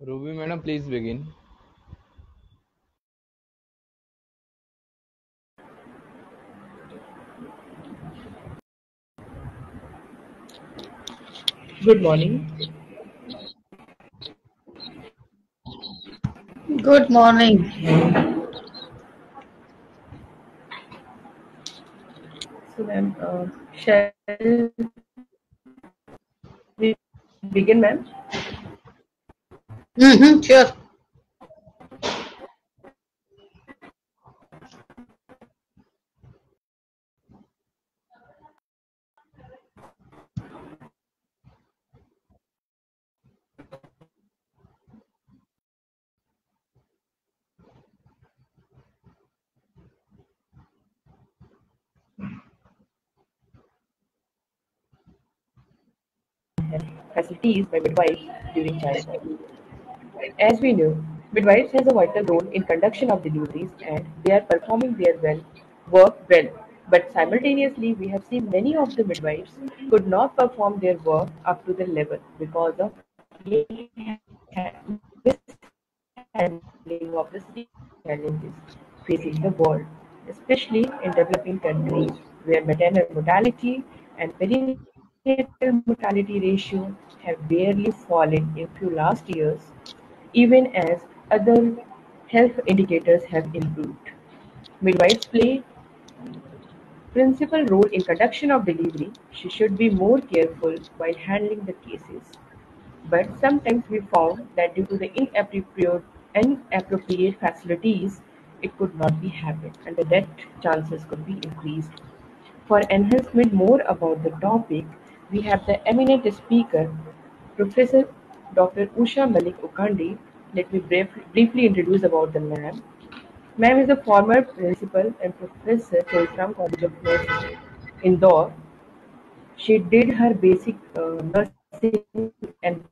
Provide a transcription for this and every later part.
Ruby madam, please begin. Good morning. Good morning. So ma'am, uh, shall we begin ma'am? Mm-hmm, sure. Facilities by midwives during childbirth. As we know, midwives has a vital role in conduction of deliveries and they are performing their well work well. But simultaneously, we have seen many of the midwives could not perform their work up to the level because of mishandling of the challenges facing the world, especially in developing countries where maternal mortality and perinatal mortality ratio have barely fallen in few last years, even as other health indicators have improved. Midwives play principal role in conduction of delivery. She should be more careful while handling the cases. But sometimes we found that due to the inappropriate, inappropriate facilities, it could not be happened and the death chances could be increased. For enhancement more about the topic, we have the eminent speaker, Professor Dr. Usha Malik Ukandi. Let me brief, briefly introduce about the ma'am. Ma'am is a former principal and professor Tulsiram College of Nursing, Indore. She did her basic uh, nursing and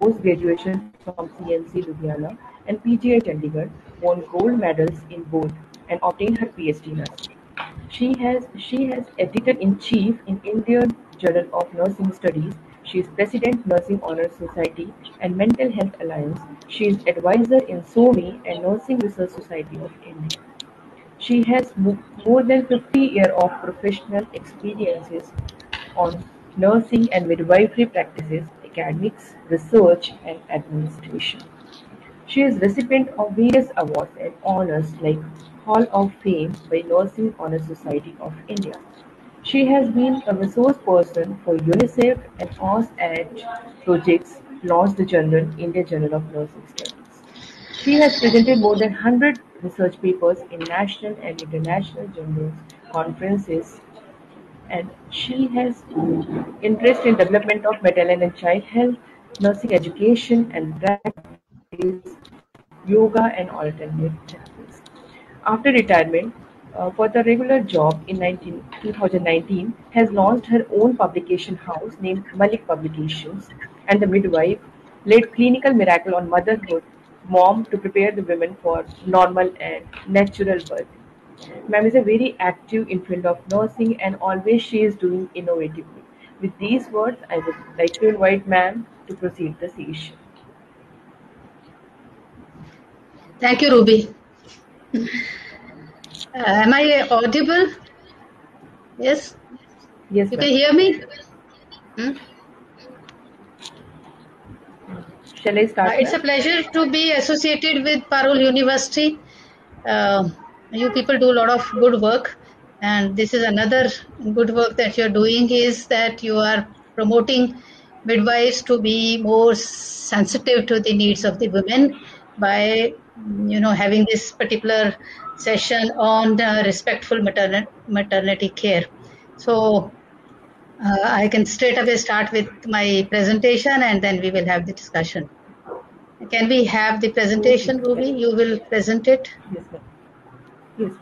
post-graduation from CMC Ludhiana and PGI Chandigarh, won gold medals in both and obtained her PhD nursing. She has she has editor-in-chief in Indian Journal of Nursing Studies. She is president Nursing Honor Society and Mental Health Alliance. She is advisor in SOMI and Nursing Research Society of India. She has more than 50 years of professional experiences on nursing and midwifery practices, academics, research, and administration. She is recipient of various awards and honors like Hall of Fame by Nursing Honor Society of India. She has been a resource person for UNICEF and OSAG projects the journal India Journal of Nursing Studies. She has presented more than 100 research papers in national and international journals, conferences, and she has interest in development of maternal and child health, nursing education, and practice yoga and alternative therapies. After retirement, Uh, for the regular job in 19, 2019, has launched her own publication house named Malik Publications, and the midwife led clinical miracle on motherhood, mom to prepare the women for normal and natural birth. Ma'am is a very active in field of nursing and always she is doing innovatively. With these words, I would like to invite ma'am to proceed the session. Thank you, Ruby. Uh, am I audible? Yes? Yes, You can hear me? Hmm? Shall I Uh, start? it's a pleasure to be associated with Parul University. Uh, you people do a lot of good work, and this is another good work that you're doing is that you are promoting midwives to be more sensitive to the needs of the women by you know having this particular session on respectful maternity maternity care. So uh, I can straight away start with my presentation and then we will have the discussion. Can we have the presentation, Ruby? You will present it. Yes, ma'am. Yes.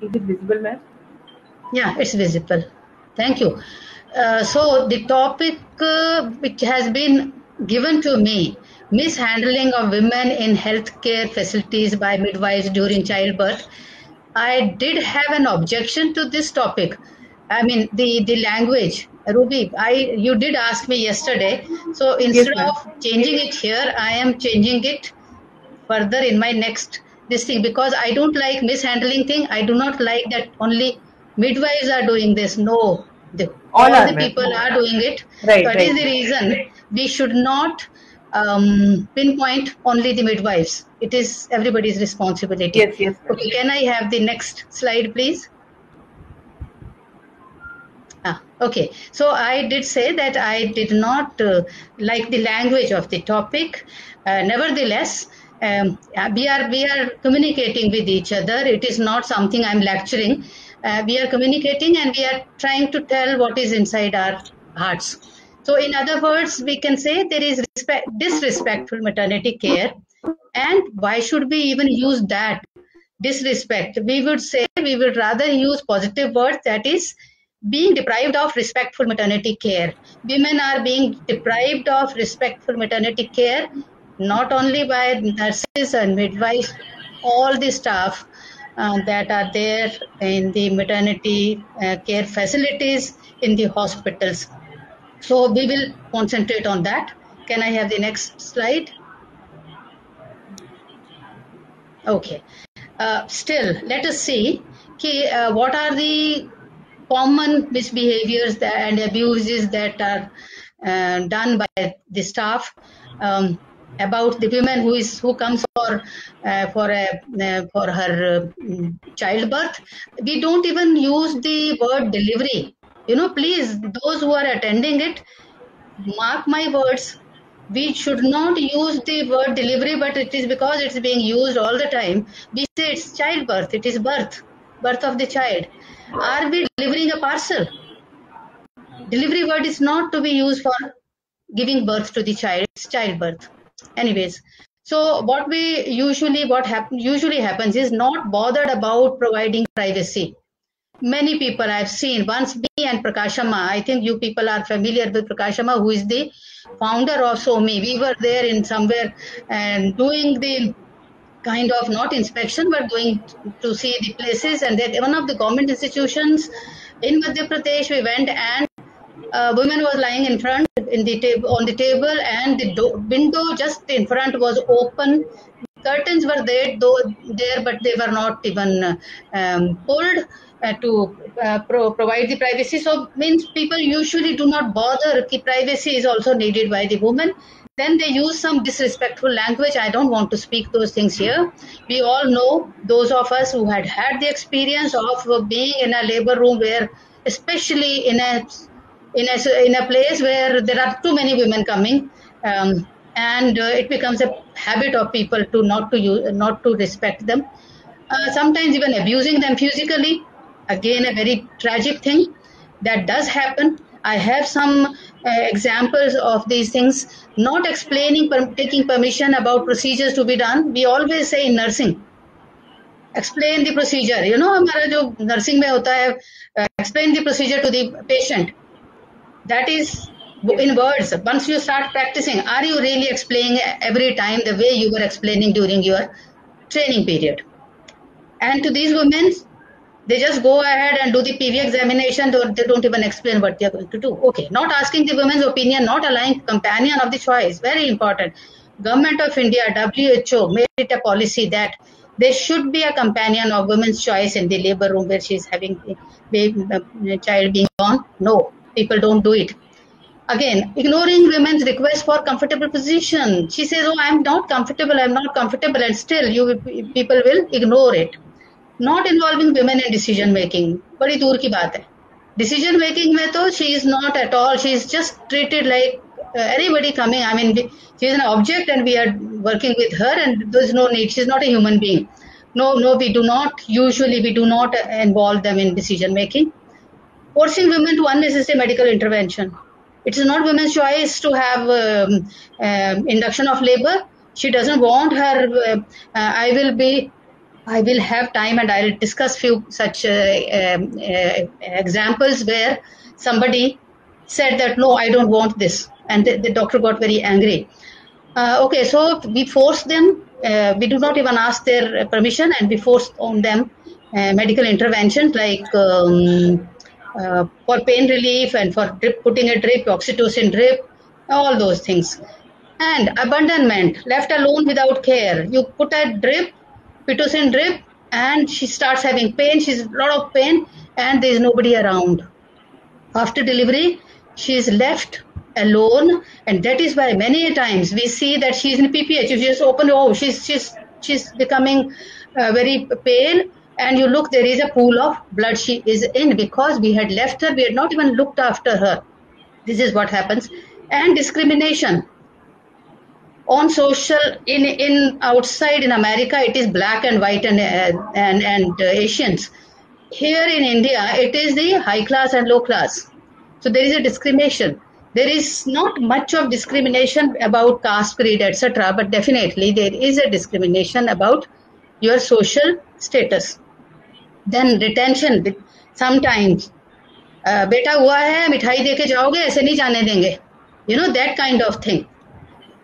Is it visible, ma'am? Yeah, it's visible. Thank you. Uh, so the topic uh, which has been given to me mishandling of women in healthcare facilities by midwives during childbirth. I did have an objection to this topic. I mean, the, the language. Ruby, I you did ask me yesterday. So instead ma'am. of changing it here, I am changing it further in my next this thing because I don't like mishandling thing. I do not like that only midwives are doing this. No, the, All all, the people are doing it. Right, That right. is the reason we should not um, pinpoint only the midwives. It is everybody's responsibility. Yes, yes. Okay, can I have the next slide, please? Ah, okay. So I did say that I did not uh, like the language of the topic. Uh, nevertheless, um, uh, we are we are communicating with each other. It is not something I'm lecturing. Uh, we are communicating and we are trying to tell what is inside our hearts. So, in other words, we can say there is respect, disrespectful maternity care. And why should we even use that disrespect? We would say we would rather use positive words that is being deprived of respectful maternity care. Women are being deprived of respectful maternity care not only by nurses and midwives, all the staff uh, that are there in the maternity uh, care facilities in the hospitals. So we will concentrate on that. Can I have the next slide? Okay. Uh, still, let us see ki, uh, what are the common misbehaviors and abuses that are uh, done by the staff um, about the women who is who comes for uh, for a uh, for her uh, childbirth. We don't even use the word delivery. You know, please, those who are attending it, mark my words. We should not use the word delivery but it is because it's being used all the time. We say it's childbirth. It is birth birth of the child. Are we delivering a parcel? Delivery word is not to be used for giving birth to the child. It's childbirth anyways so what we usually what happen usually happens is not bothered about providing privacy many people I've seen. Once me and Prakasamma, I think you people are familiar with Prakasamma, who is the founder of SOMI. We were there in somewhere and doing the kind of not inspection, but going to see the places. And that one of the government institutions in Madhya Pradesh, we went and a woman was lying in front in the table on the table, and the do- window just in front was open. Curtains were there, though there, but they were not even um, pulled uh, to uh, pro- provide the privacy. So means people usually do not bother. Ki privacy is also needed by the woman. Then they use some disrespectful language. I don't want to speak those things here. We all know those of us who had had the experience of uh, being in a labor room where, especially in a in a in a place where there are too many women coming. Um, and uh, it becomes a habit of people to not to use, not to respect them uh, sometimes even abusing them physically again a very tragic thing that does happen i have some uh, examples of these things not explaining per- taking permission about procedures to be done we always say in nursing explain the procedure you know हमारा जो nursing में होता है uh, explain the procedure to the patient that is in words. Once you start practicing are you really explaining every time the way you were explaining during your training period? And to these women they just go ahead and do the PV examination. They don't even explain what they are going to do. Okay not asking the women's opinion not allowing companion of the choice. Very important. Government of india who made it a policy that there should be a companion of women's choice in the labor room where she is having baby, uh, child being born. No people don't do it again ignoring women's request for comfortable position she says oh i'm not comfortable i'm not comfortable and still you people will ignore it not involving women in decision making बड़ी दूर की बात है decision making में तो she is not at all she is just treated like uh, anybody coming i mean we- she is an object and we are working with her and there is no need she is not a human being no no we do not usually we do not uh, involve them in decision making forcing women to unnecessary medical intervention. It is not women's choice to have um, um, induction of labor. She doesn't want her. Uh, uh, I will be. I will have time and I'll discuss few such uh, um, uh, examples where somebody said that no, I don't want this, and the, the doctor got very angry. Uh, okay, so we force them. We do not even ask their permission, and we force on them medical interventions like um, uh, for pain relief and for drip, putting a drip, oxytocin drip, all those things. And abandonment, left alone without care. You put a drip, pitocin drip, and she starts having pain. She's a lot of pain, and there is nobody around. After delivery, she is left alone, and that is why many times we see that she's in PPH. You just open, oh, she's she's she's becoming uh, very pale, and you look, there is a pool of blood she is in because we had left her. We had not even looked after her. This is what happens, and discrimination on social in in outside in America it is black and white and uh, and and uh, Asians. Here in India it is the high class and low class. So there is a discrimination. There is not much of discrimination about caste, creed, etc. But definitely there is a discrimination about your social status. Then retention sometimes बेटा हुआ है, मिठाई देके जाओगे, ऐसे नहीं जाने देंगे। You know that kind of thing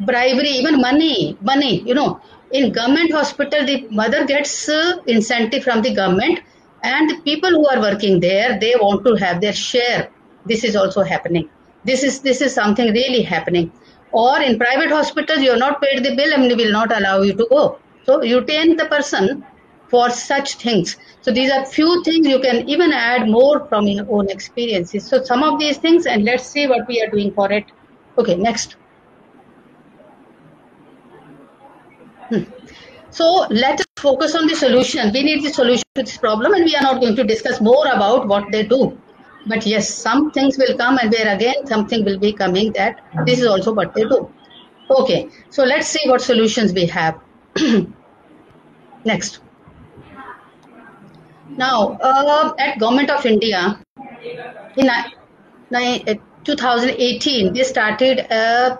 bribery even money money you know in government hospital the mother gets incentive from the government and people who are working there they want to have their share this is also happening this is this is something really happening और in private hospital you are not paid the bill am will not allow you to go so you ten the person for such things. So these are few things you can even add more from your own experiences. So some of these things and let's see what we are doing for it. Okay, next. Hmm. So let us focus on the solution. We need the solution to this problem and we are not going to discuss more about what they do. But yes, some things will come and there again something will be coming that this is also what they do. Okay, so let's see what solutions we have. Next. Now, uh, at Government of India, in uh, 2018, they started a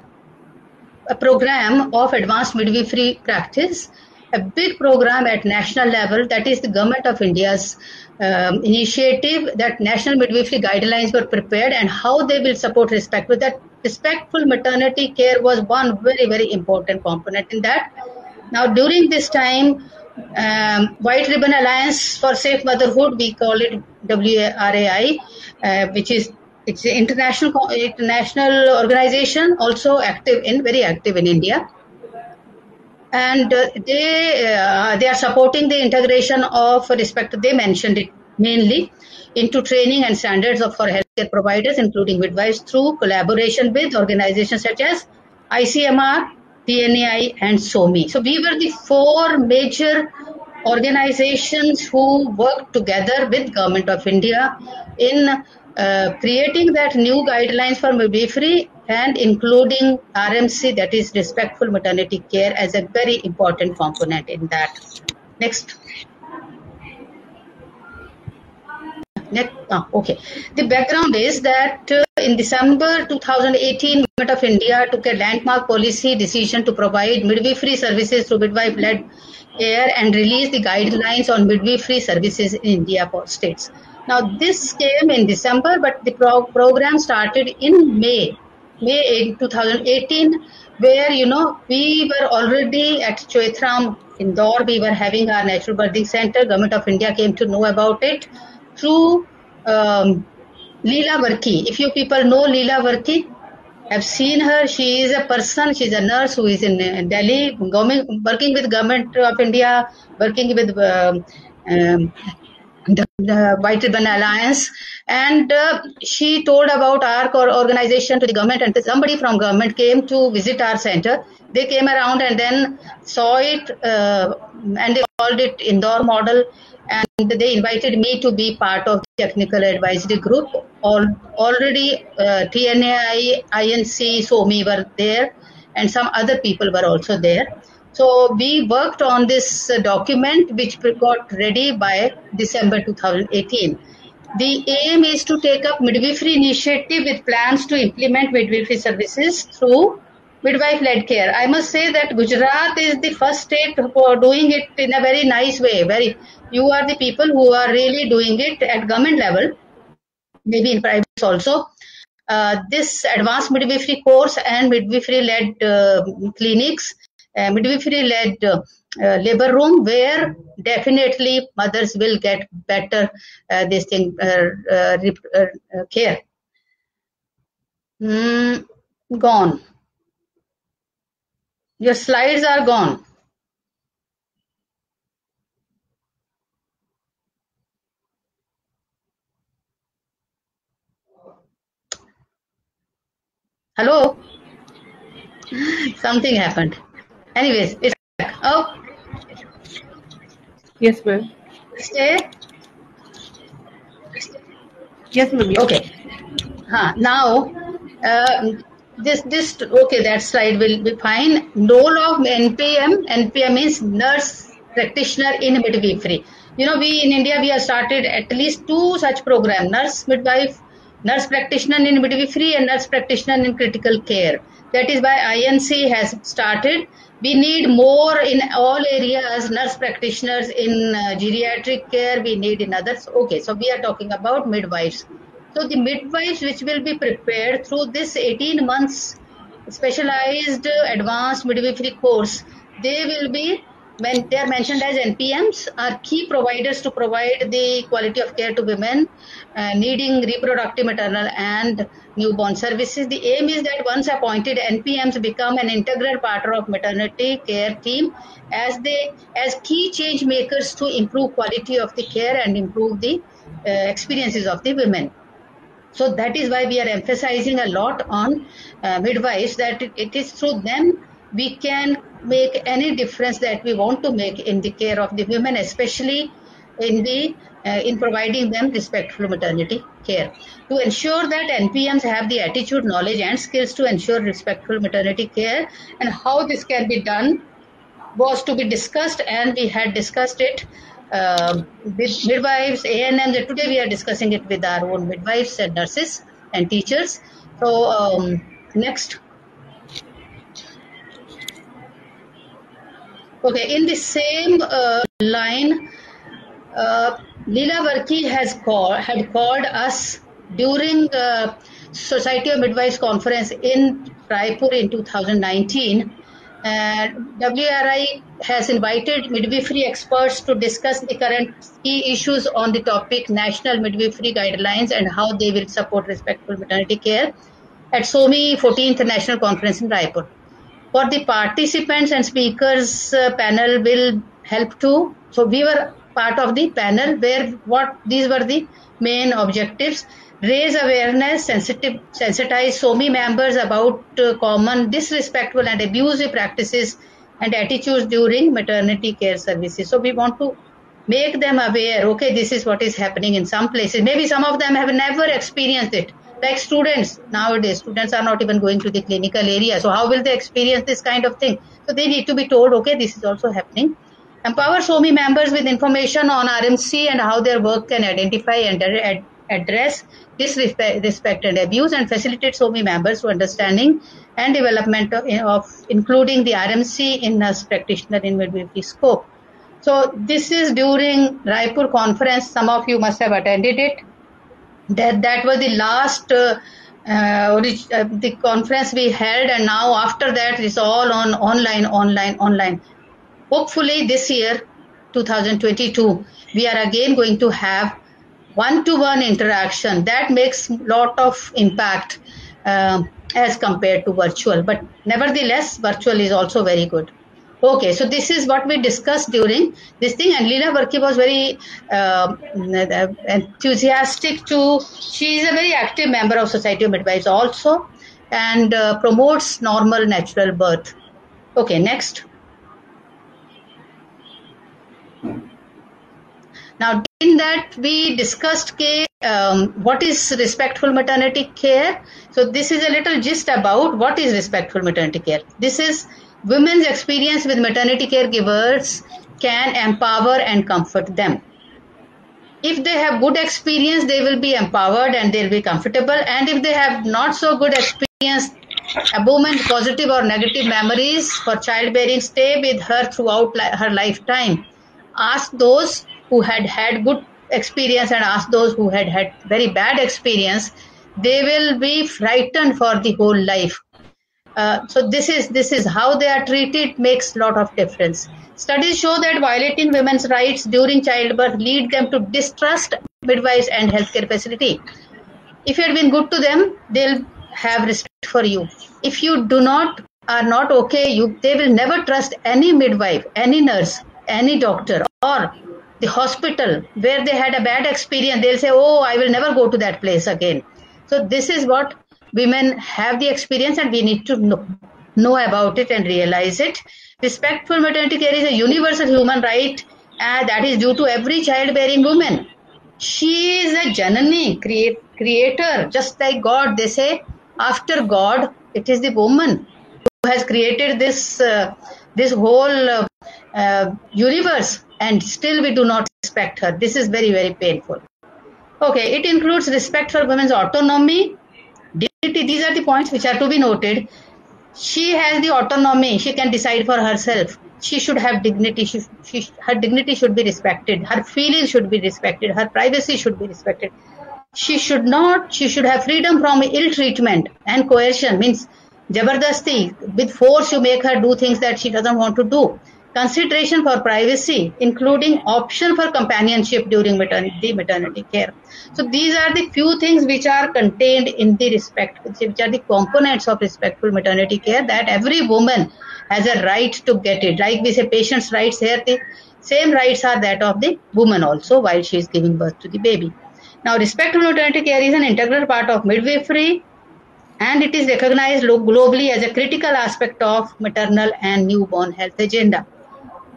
a program of advanced midwifery practice, a big program at national level that is the government of India's um, initiative that national midwifery guidelines were prepared and how they will support respect. But that respectful maternity care was one very, very important component in that. Now, during this time, um, White Ribbon Alliance for Safe Motherhood, we call it WRAI, uh, which is it's an international international organization, also active in very active in India, and uh, they uh, they are supporting the integration of respect. They mentioned it mainly into training and standards of for healthcare providers, including midwives, through collaboration with organizations such as ICMR, TNAI, and SOMI. So we were the four major organizations who worked together with Government of India in uh, creating that new guidelines for midwifery and including RMC, that is respectful maternity care, as a very important component in that. Next. Next, oh, okay. The background is that uh, in December 2018, Government of India took a landmark policy decision to provide midwifery services through midwife-led care and release the guidelines on midwifery services in India for states. Now this came in December, but the pro- program started in May, May 2018, where you know we were already at Choithram Indore. We were having our natural birthing center. Government of India came to know about it through um, Leela Varki. If you people know Leela Varki, have seen her. She is a person. She's a nurse who is in Delhi, working with government of India, working with. Um, um, the, the White Ribbon Alliance, and uh, she told about our organization to the government, and somebody from government came to visit our center. They came around and then saw it, uh, and they called it Indore model, and they invited me to be part of the technical advisory group. All, already uh, TNAI, INC, SOMI were there, and some other people were also there. So we worked on this uh, document which got ready by December 2018. The aim is to take up midwifery initiative with plans to implement midwifery services through midwife-led care. I must say that Gujarat is the first state for doing it in a very nice way. Very, you are the people who are really doing it at government level, maybe in private also. uh, this advanced midwifery course and midwifery-led uh, clinics, uh, midwifery-led uh, uh, labor room, where definitely mothers will get better uh, this thing care. Mm, gone. Your slides are gone. Hello? Something happened. Anyways, it's back. Oh. Yes, ma'am. Stay. Yes, ma'am. Okay. Huh. Now, uh, this this okay. That slide will be fine. Role of NPM. NPM means nurse practitioner in midwifery. You know, we in India we have started at least two such programs: nurse midwife nurse practitioner in midwifery and nurse practitioner in critical care. That is why INC has started. We need more in all areas, nurse practitioners in uh, geriatric care, we need in others. Okay, so we are talking about midwives. So the midwives which will be prepared through this 18 months specialized advanced midwifery course, they will be when they are mentioned as NPMs, are key providers to provide the quality of care to women uh, needing reproductive, maternal, and newborn services. The aim is that once appointed, NPMs become an integral part of maternity care team as they as key change makers to improve quality of the care and improve the uh, experiences of the women. So that is why we are emphasizing a lot on uh, midwives that it, it is through them we can make any difference that we want to make in the care of the women, especially in the uh, in providing them respectful maternity care. To ensure that NPMs have the attitude, knowledge, and skills to ensure respectful maternity care, and how this can be done was to be discussed, and we had discussed it uh, with midwives, ANMs. Today we are discussing it with our own midwives and nurses and teachers. So um, next. Okay, in the same uh, line, uh, Leela Varki has called, had called us during the Society of Midwives conference in Raipur in 2019. Uh, WRI has invited midwifery experts to discuss the current key issues on the topic national midwifery guidelines and how they will support respectful maternity care at SOMI 14th National Conference in Raipur for the participants and speakers uh, panel will help to so we were part of the panel where what these were the main objectives. Raise awareness sensitive sensitize SOMI members about uh, common disrespectful and abusive practices and attitudes during maternity care services. So we want to make them aware okay this is what is happening in some places. Maybe some of them have never experienced it like students nowadays students are not even going to the clinical area so how will they experience this kind of thing so they need to be told okay this is also happening empower SOMI members with information on RMC and how their work can identify and address disrespect and abuse and facilitate SOMI members to understanding and development of, of including the RMC in nurse practitioner in midwifery scope. So this is during Raipur conference. Some of you must have attended it that that was the last uh, uh, the conference we held and now after that it's all on online online online. Hopefully this year 2022 we are again going to have one to one interaction. That makes lot of impact uh, as compared to virtual. But nevertheless virtual is also very good Okay, so this is what we discussed during this thing, and Leela Varki was very uh, enthusiastic to. She is a very active member of Society of Midwives also, and uh, promotes normal natural birth. Okay, next. Now, in that we discussed ke, um, what is respectful maternity care. So this is a little gist about what is respectful maternity care. This is Women's experience with maternity caregivers can empower and comfort them. If they have good experience, they will be empowered and they'll be comfortable. And if they have not so good experience, abundant positive or negative memories for childbearing stay with her throughout li- her lifetime. Ask those who had had good experience and ask those who had had very bad experience they will be frightened for the whole life. Uh, so this is this is how they are treated makes lot of difference. Studies show that violating women's rights during childbirth lead them to distrust midwives and healthcare facility. If you have been good to them, they'll have respect for you. If you do not are not okay, you they will never trust any midwife, any nurse, any doctor, or the hospital where they had a bad experience. They'll say, "Oh, I will never go to that place again." So this is what women have the experience, and we need to know, know about it and realize it. Respectful maternity care is a universal human right uh, that is due to every childbearing woman. She is a janani, create, creator, just like God. They say, after God, it is the woman who has created this uh, this whole uh, uh, universe, and still we do not respect her. This is very very painful. Okay, it includes respect for women's autonomy. These are the points which are to be noted. She has the autonomy. She can decide for herself. She should have dignity. She, she, her dignity should be respected. Her feelings should be respected. Her privacy should be respected. She should not she should have freedom from ill treatment and coercion. Means jabardasti with force you make her do things that she doesn't want to do consideration for privacy, including option for companionship during maternity, maternity care. So these are the few things which are contained in the respect, which are the components of respectful maternity care that every woman has a right to get it. Like we say patient's rights here, the same rights are that of the woman also while she is giving birth to the baby. Now respectful maternity care is an integral part of midwifery and it is recognized globally as a critical aspect of maternal and newborn health agenda.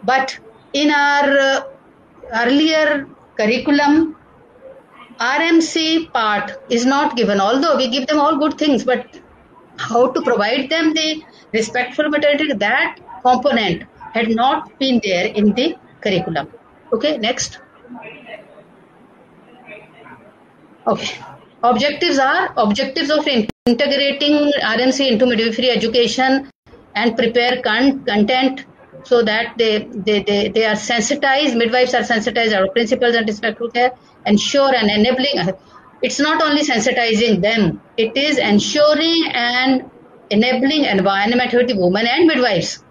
But in our uh, earlier curriculum, RMC part is not given, although we give them all good things, but how to provide them the respectful maternity, that component had not been there in the curriculum. Okay, next. Okay. Objectives are objectives of integrating RMC into midwifery education and prepare con- content so that they, they, they, they are sensitized, midwives are sensitized our principles and respectful care, ensure and enabling. It's not only sensitizing them, it is ensuring and enabling environment the women and midwives.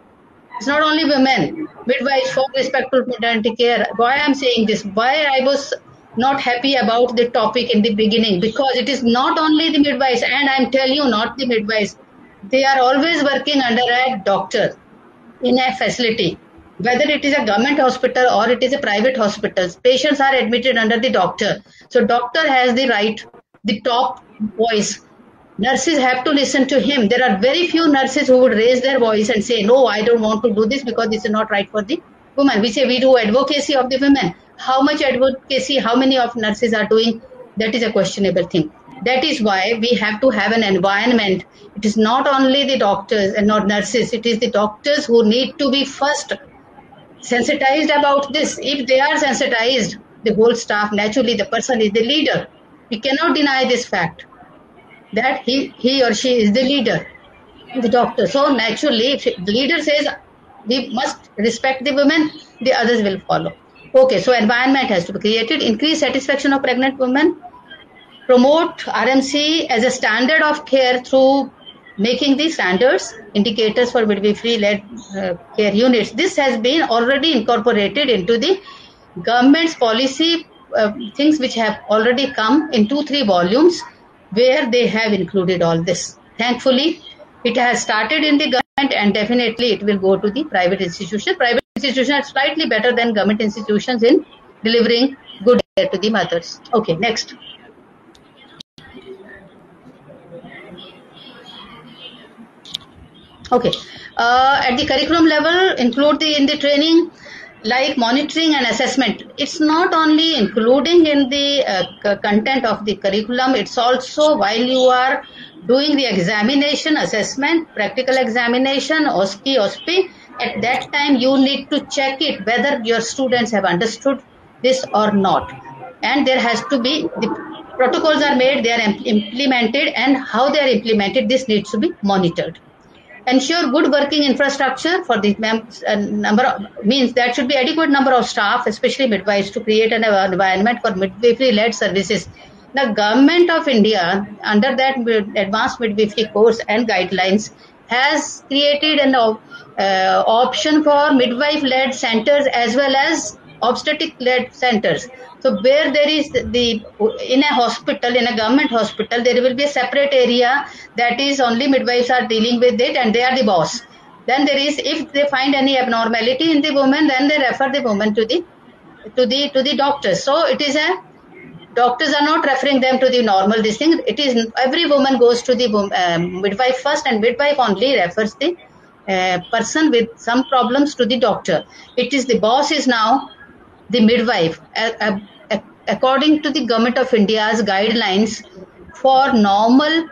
It's not only women, midwives for respectful maternity care. Why I'm saying this? Why I was not happy about the topic in the beginning because it is not only the midwives, and I'm telling you, not the midwives. They are always working under a doctor in a facility, whether it is a government hospital or it is a private hospital, patients are admitted under the doctor. So doctor has the right, the top voice. Nurses have to listen to him. There are very few nurses who would raise their voice and say, no, I don't want to do this because this is not right for the woman. We say we do advocacy of the women. How much advocacy, how many of nurses are doing, that is a questionable thing. That is why we have to have an environment. It is not only the doctors and not nurses, it is the doctors who need to be first sensitized about this. If they are sensitized, the whole staff, naturally, the person is the leader. We cannot deny this fact that he, he or she is the leader, the doctor. So, naturally, if the leader says we must respect the women, the others will follow. Okay, so environment has to be created, increase satisfaction of pregnant women, promote RMC as a standard of care through making the standards indicators for midwifery led uh, care units. This has been already incorporated into the government's policy uh, things which have already come in two, three volumes where they have included all this. Thankfully, it has started in the government and definitely it will go to the private institutions. Private institutions are slightly better than government institutions in delivering good care to the mothers. Okay, next. Okay. Uh, at the curriculum level, include the in the training like monitoring and assessment. It's not only including in the uh, content of the curriculum. It's also while you are doing the examination, assessment, practical examination, OSCE, OSPE. At that time, you need to check it whether your students have understood this or not. And there has to be the protocols are made, they are implemented, and how they are implemented. This needs to be monitored ensure good working infrastructure for the uh, number of, means that should be adequate number of staff especially midwives to create an environment for midwifery led services the government of India, under that advanced midwifery course and guidelines, has created an uh, option for midwife-led centers as well as obstetric-led centers. So where there is the in a hospital, in a government hospital, there will be a separate area that is only midwives are dealing with it and they are the boss. Then there is if they find any abnormality in the woman, then they refer the woman to the to the to the doctors. So it is a doctors are not referring them to the normal this thing. It is every woman goes to the um, midwife first, and midwife only refers the uh, person with some problems to the doctor. It is the boss is now the midwife. According to the government of India's guidelines for normal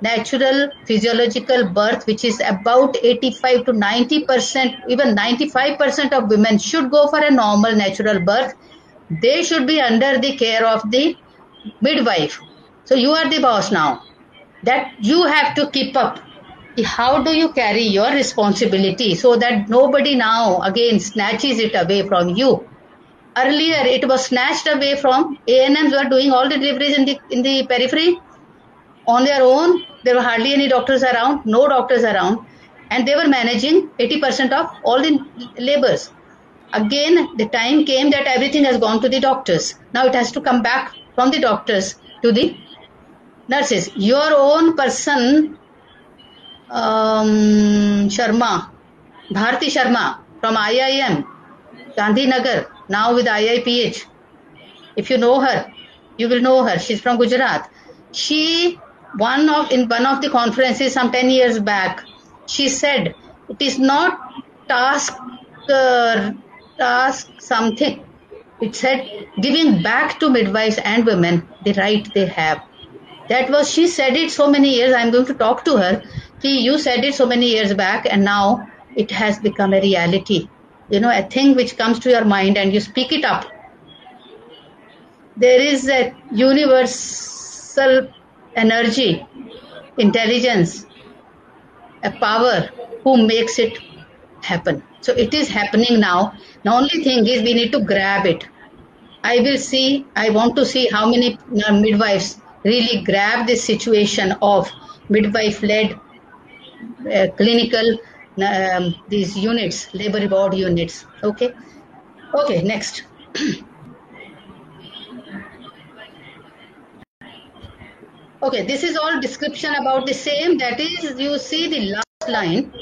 natural physiological birth, which is about 85 to 90 percent, even 95 percent of women should go for a normal natural birth. They should be under the care of the midwife. So you are the boss now. That you have to keep up. How do you carry your responsibility so that nobody now again snatches it away from you? Earlier, it was snatched away from ANMs were doing all the deliveries in the in the periphery on their own. There were hardly any doctors around, no doctors around, and they were managing 80% of all the labors. Again, the time came that everything has gone to the doctors. Now it has to come back from the doctors to the nurses. Your own person, um, Sharma, Bharti Sharma from IIM, Gandhinagar, now with IIPH. If you know her, you will know her. She's from Gujarat. She one of in one of the conferences some 10 years back she said it is not task uh, task something it said giving back to midwives and women the right they have that was she said it so many years i'm going to talk to her See, you said it so many years back and now it has become a reality you know a thing which comes to your mind and you speak it up there is a universal energy, intelligence, a power who makes it happen. So it is happening now. The only thing is we need to grab it. I will see, I want to see how many midwives really grab this situation of midwife led uh, clinical um, these units, labor board units. Okay. Okay, next. Okay, this is all description about the same. That is, you see the last line.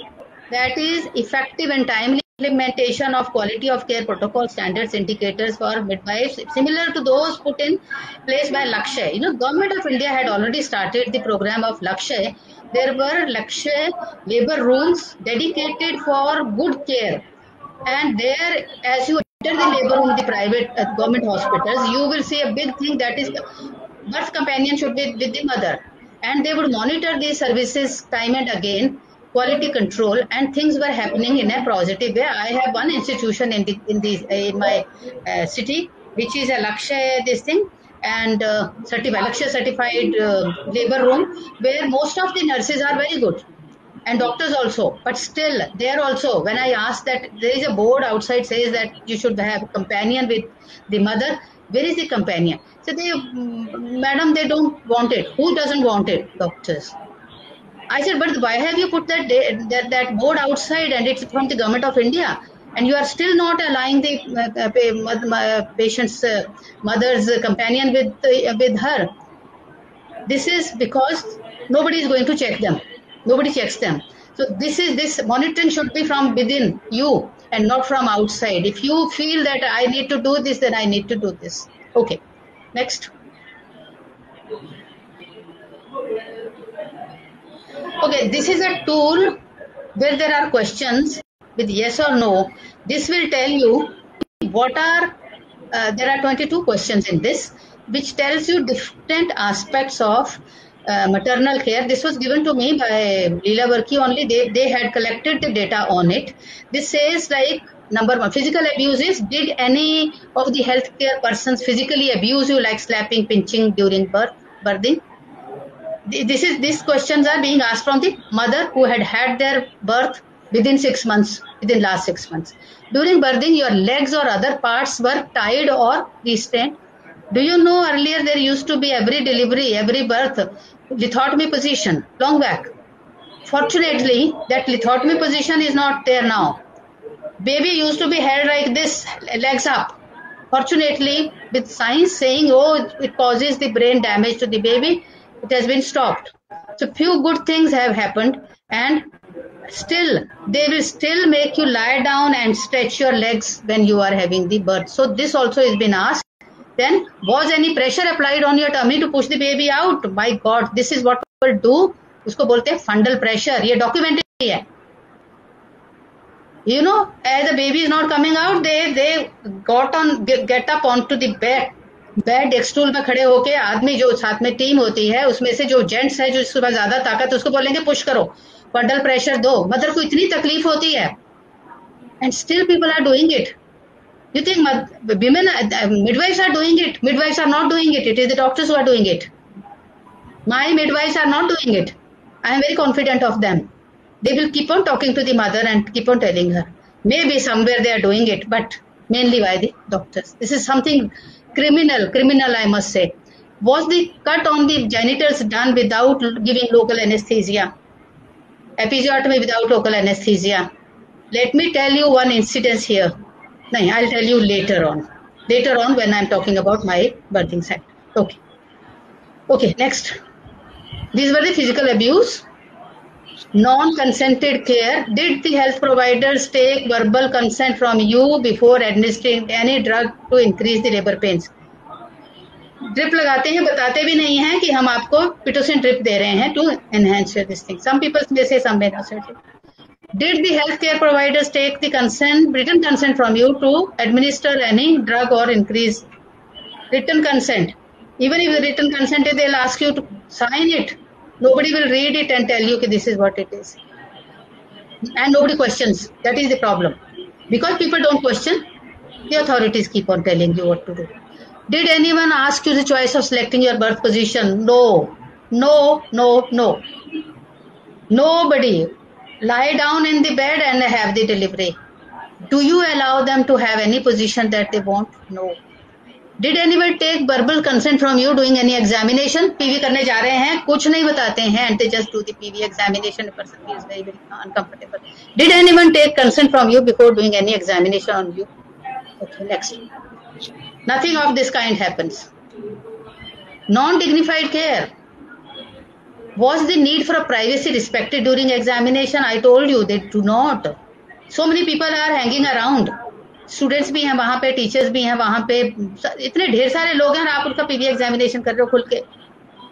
That is effective and timely implementation of quality of care protocol standards indicators for midwives similar to those put in place by LaQshya. You know, government of India had already started the program of LaQshya. There were LaQshya labor rooms dedicated for good care. And there, as you enter the labor room, the private uh, government hospitals, you will see a big thing that is birth companion should be with the mother and they would monitor these services time and again quality control and things were happening in a positive way i have one institution in the in the in my uh, city which is a LaQshya this thing and uh, certified LaQshya certified uh, labor room where most of the nurses are very good and doctors also but still there also when i ask that there is a board outside says that you should have a companion with the mother where is the companion so they, madam, they don't want it. Who doesn't want it? Doctors. I said, but why have you put that, that, that board outside and it's from the government of India? And you are still not allowing the uh, uh patient's uh, mother's companion with, with her. This is because nobody is going to check them. Nobody checks them. So this is this monitoring should be from within you and not from outside. If you feel that I need to do this, then I need to do this. Okay. Next. Okay, this is a tool where there are questions with yes or no. This will tell you what are, uh, there are 22 questions in this, which tells you different aspects of uh, maternal care. This was given to me by Leela Varki only. They, they had collected the data on it. This says like number one physical abuse is did any of the healthcare persons physically abuse you like slapping pinching during birth birthing this is these questions are being asked from the mother who had had their birth within six months within last six months during birthing your legs or other parts were tied or restrained Do you know earlier there used to be every delivery, every birth, lithotomy position, long back. Fortunately, that lithotomy position is not there now. Baby used to be held like this, legs up. Fortunately, with science saying, oh, it causes the brain damage to the baby, it has been stopped. So few good things have happened and still they will still make you lie down and stretch your legs when you are having the birth. So this also has been asked. Then was any pressure applied on your tummy to push the baby out? My God, this is what people do. उसको बोलते हैं fundal pressure ये documented है you know as the baby is not coming out they they got on get, get up onto the bed bed एक्सटूल में खड़े होकर आदमी जो साथ में टीम होती है, उसमें से जो जेंट्स है, जो इसमें ज़्यादा ताकत उसको बोलेंगे पुश करो पंडल प्रेशर दो। मदर को इतनी तकलीफ़ होती है। And still people are doing it you think women midwifes are doing it midwifes are not doing it it is the doctors are doing it my midwifes are not doing it I am very confident of them they will keep on talking to the mother and keep on telling her maybe somewhere they are doing it but mainly by the doctors this is something criminal, criminal, I must say. Was the cut on the genitals done without giving local anesthesia? Episiotomy without local anesthesia. Let me tell you one incident here. No, I'll tell you later on. Later on when I'm talking about my birthing site. Okay. Okay, next. These were the physical abuse non-consented care, did the health providers take verbal consent from you before administering any drug to increase the labor pains? Drip लगाते हैं बताते भी नहीं हैं कि हम आपको Pitocin drip दे रहे हैं to enhance this thing some peoples may say some did the healthcare providers take the consent written consent from you to administer any drug or increase written consent even if the written consent is they'll ask you to sign it Nobody will read it and tell you that this is what it is. And nobody questions. That is the problem. Because people don't question, the authorities keep on telling you what to do. Did anyone ask you the choice of selecting your birth position? No. No, no, no. Nobody. Lie down in the bed and have the delivery. Do you allow them to have any position that they want? No. Did anyone take verbal consent from you doing any examination PV करने जा रहे हैं, कुछ नहीं बताते हैं and they just do the PV examination person is very very uncomfortable did anyone take consent from you before doing any examination on you okay next nothing of this kind happens non dignified care. Was the need for a privacy respected during examination? I told you they do not. So many people are hanging around. Students भी हैं, वहाँ पे teachers भी हैं, वहाँ पे इतने ढेर सारे लोग हैं और आप उनका पीवी एग्जामिनेशन कर रहे हो खुल के।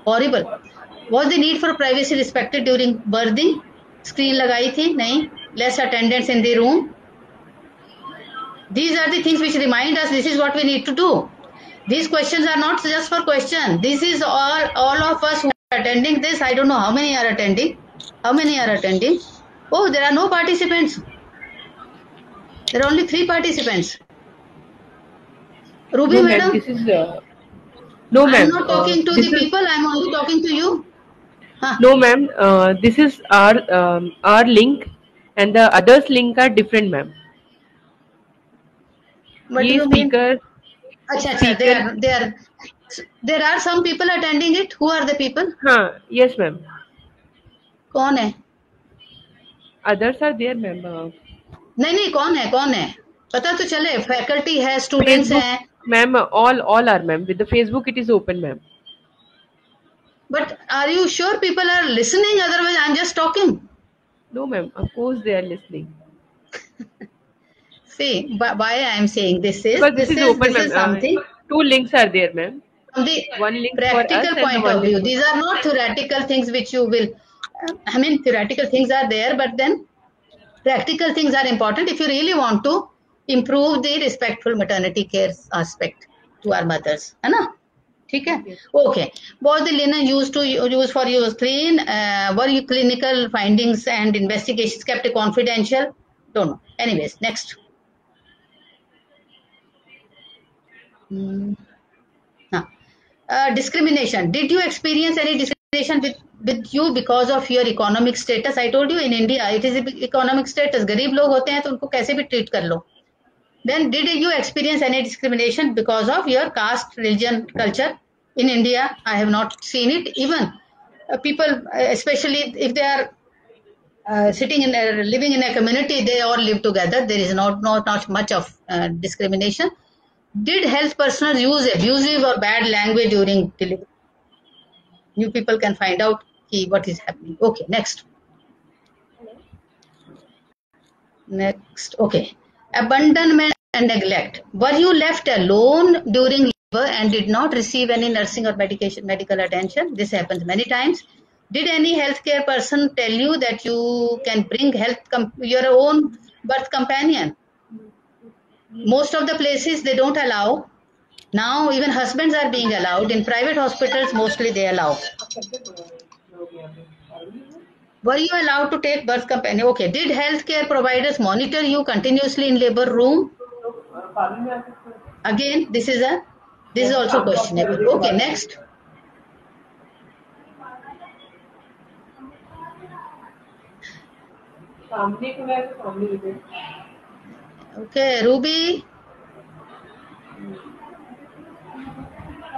Horrible was the need for privacy respected during birthing screen लगाई थी? नहीं. Less attendance in the room these are things which remind us this is what we need to do these question are not just for question this is all of us attending this I don't know how many are attending how many are attending oh there are no participants There are only three participants. Ruby, no, madam. This is uh, no, ma'am. I'm not talking uh, to the people. I'm only talking to you. Huh. No, ma'am. Uh, this is our um, our link, and the others link are different, ma'am. What do you speaker, mean? Achha, achha, they are, they are, there are some people attending it. Who are the people? Huh, yes, ma'am. कौन है? Others are there, ma'am. नहीं नहीं कौन है कौन है? पता तो चले फैकल्टी है स्टूडेंट्स हैं। Ma'am all all are ma'am with Facebook it is open ma'am but are you sure people are listening otherwise I am just talking no ma'am of course they are listening see why I am saying this is this is open ma'am something two links are there ma'am The practical point of view. These are not theoretical things which you will. Uh, I mean, theoretical things are there, but then practical things are important if you really want to improve the respectful maternity care aspect to our mothers है ना ठीक है okay was the linen used to use for use clean uh, were you clinical findings and investigations kept confidential don't know anyways next hmm. uh, discrimination did you with with you because of your economic status. I told you in india it is economic status. Garib log hote hain to unko kaise bhi treat kar lo. Then did you experience any discrimination because of your caste religion culture? In india i have not seen it. Even uh, people uh, especially if they are uh, sitting in a, living in a community they all live together. There is not not, not much of uh, discrimination. Did health personnel use abusive or bad language during delivery. You people can find out what is happening. Okay, next. Next, okay. Abandonment and neglect. Were you left alone during labor and did not receive any nursing or medication medical attention? This happens many times. Did any healthcare person tell you that you can bring health your own birth companion? Most of the places they don't allow. Now even husbands are being allowed. In private hospitals, mostly they allow. Were you allowed to take birth companion? Okay. Did healthcare providers monitor you continuously in labor room? Again, this is a this is also questionable. Okay, next. Okay, Ruby.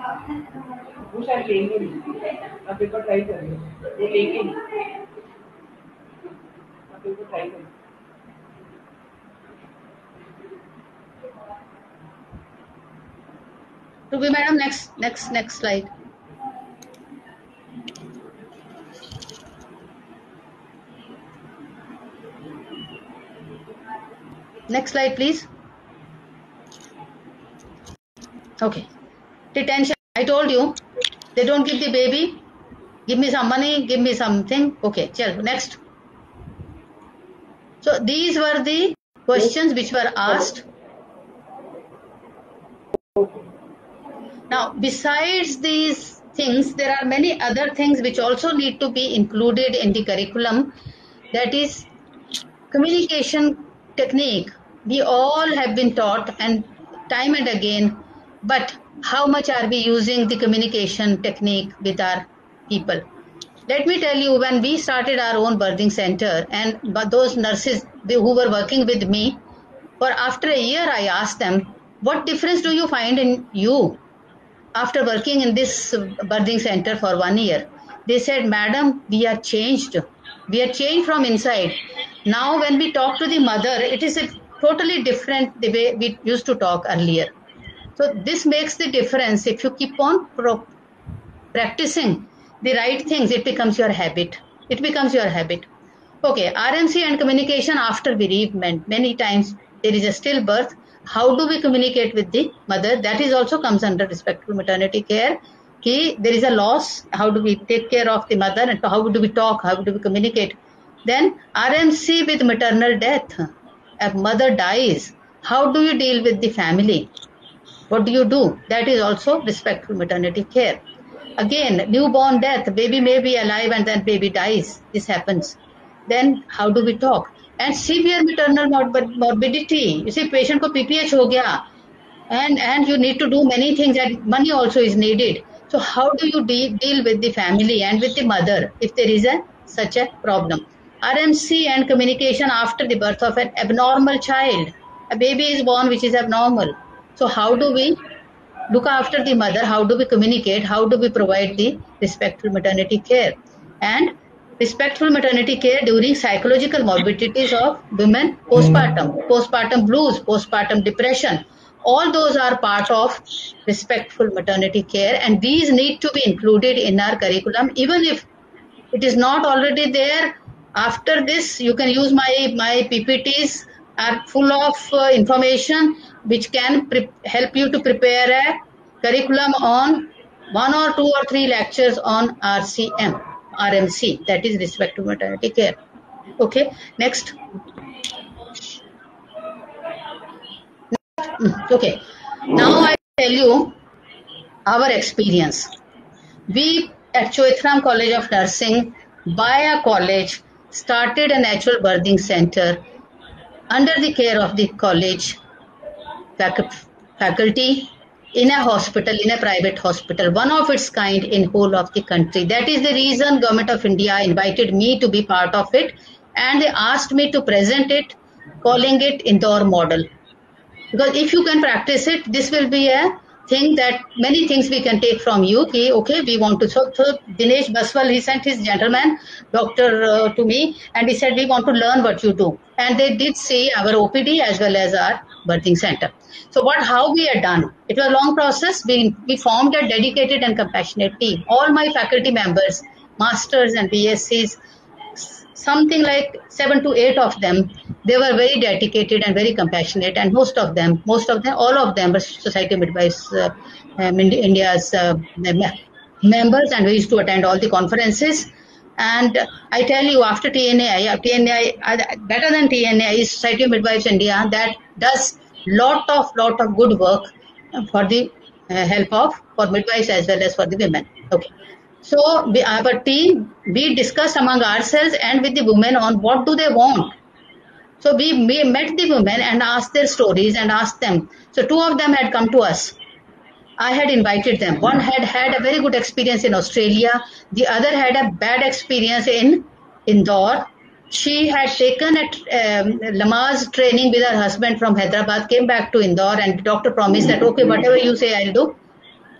वो शायद लेंगे नहीं। आप paper try कर वो लेंगे नहीं। आप पेपर ट्राई कर Ruby madam next next next slide next slide, please. Okay. Detention I told you, they don't give the baby. Give me some money, give me something. Okay, chill. Next. So these were the questions which were asked. Now, besides these things, there are many other things which also need to be included in the curriculum. That is communication technique. We all have been taught and time and again, but how much are we using the communication technique with our people? Let me tell you, when we started our own birthing center, and those nurses who were working with me, for after a year, I asked them, What difference do you find in you after working in this birthing center for one year? They said madam we are changed. We are changed from inside. Now when we talk to the mother it is a totally different the way we used to talk earlier so this makes the difference. If you keep on practicing the right things it becomes your habit. It becomes your habit. Okay rmc and communication after bereavement. Many times there is a stillbirth. How do we communicate with the mother? That is also comes under respectful maternity care. Ki, there is a loss. How do we take care of the mother and how do we talk? How do we communicate? Then rmc with maternal death. A mother dies how do you deal with the family what do you do that is also respectful maternity care again newborn death baby may be alive and then baby dies this happens then how do we talk and severe maternal morbidity. You see, patient ko PPH ho gaya, and and you need to do many things, and money also is needed. So how do you de- deal with the family and with the mother if there is a such a problem? RMC and communication after the birth of an abnormal child. A baby is born which is abnormal. So how do we look after the mother? How do we communicate? How do we provide the respectful maternity care? And respectful maternity care during psychological morbidities of women postpartum, postpartum blues, postpartum depression. All those are part of respectful maternity care, and these need to be included in our curriculum, even if it is not already there. After this, you can use my my PPTs are full of uh, information which can help you to prepare a curriculum on one or two or three lectures on RCM. RMC, that is respect to maternity care. Okay, next. Mm, okay, now I tell you our experience. We at Choithram College of Nursing, Baya College, started a natural birthing center under the care of the college faculty in a hospital, in a private hospital, one of its kind in whole of the country. That is the reason Government of India invited me to be part of it and they asked me to present it, calling it Indore model. because if you can practice it, this will be a thing that many things we can take from you. Okay, okay we want to. So, so Dinesh Baswal, he sent his gentleman doctor uh, to me and he said, we want to learn what you do. And they did see our OPD as well as our birthing center. So what, how we had done? It was a long process. We, we formed a dedicated and compassionate team. All my faculty members, masters and BScs, something like seven to eight of them, they were very dedicated and very compassionate. And most of them, most of them, all of them were Society Midwives uh, um, India's uh, members, and we used to attend all the conferences. And I tell you, after TNAI, TNAI better than TNAI is Society of Midwives India that does lot of lot of good work for the uh, help of for midwives as well as for the women. Okay. So we, our team, we discussed among ourselves and with the women on what do they want. So we, met the women and asked their stories and asked them. So two of them had come to us. I had invited them. One had had a very good experience in Australia. The other had a bad experience in Indore. She had taken a um, Lamaze training with her husband from Hyderabad, came back to Indore, and the doctor promised that, okay, whatever you say, I'll do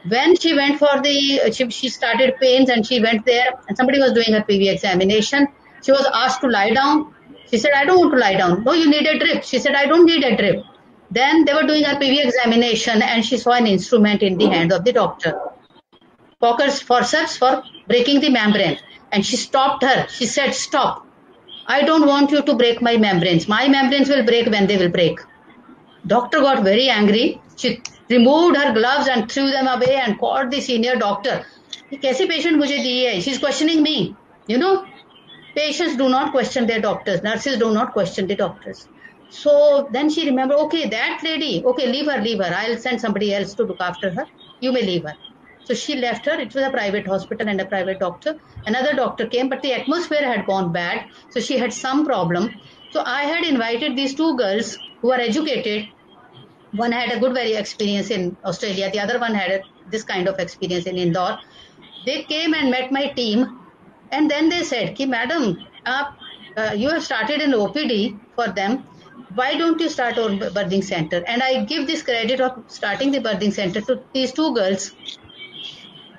when she went for the she, she started pains and she went there and somebody was doing her pv examination she was asked to lie down she said, I don't want to lie down. No, you need a drip. She said, I don't need a drip. Then they were doing her PV examination and she saw an instrument in the hand of the doctor. Kocher's forceps for breaking the membrane. And she stopped her. She said, Stop. I don't want you to break my membranes. My membranes will break when they will break. Doctor got very angry. She removed her gloves and threw them away and called the senior doctor. कैसी patient मुझे दी है she is questioning me. You know patients do not question their doctors nurses do not question the doctors. So then she remembered okay that lady okay leave her leave her. I'll send somebody else to look after her. You may leave her. So she left her. It was a private hospital and a private doctor. Another doctor came but the atmosphere had gone bad. So she had some problem. So i had invited these two girls who are educated. One had a good very experience in Australia, the other one had a, this kind of experience in Indore. They came and met my team, and then they said, Ki, Madam, uh, you have started an OPD for them. Why don't you start our birthing center? And I give this credit of starting the birthing center to these two girls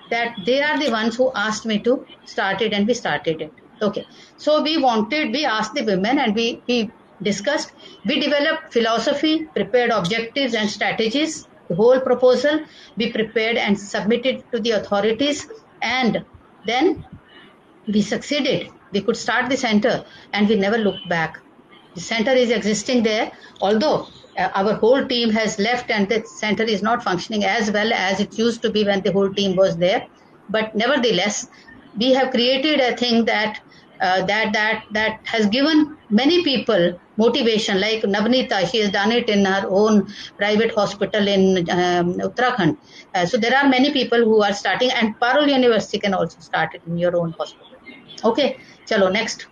that they are the ones who asked me to start it and we started it. Okay. So we wanted, we asked the women and we, we discussed. We developed philosophy, prepared objectives and strategies. The whole proposal we prepared and submitted to the authorities, and then we succeeded. We could start the center, and we never looked back. The center is existing there, although uh, our whole team has left and the center is not functioning as well as it used to be when the whole team was there. But nevertheless, we have created a thing that uh, that that that has given many people motivation. Like Navnita, she has done it in her own private hospital in um, Uttarakhand. Uh, so there are many people who are starting, and Parul University can also start it in your own hospital. Okay, chalo next.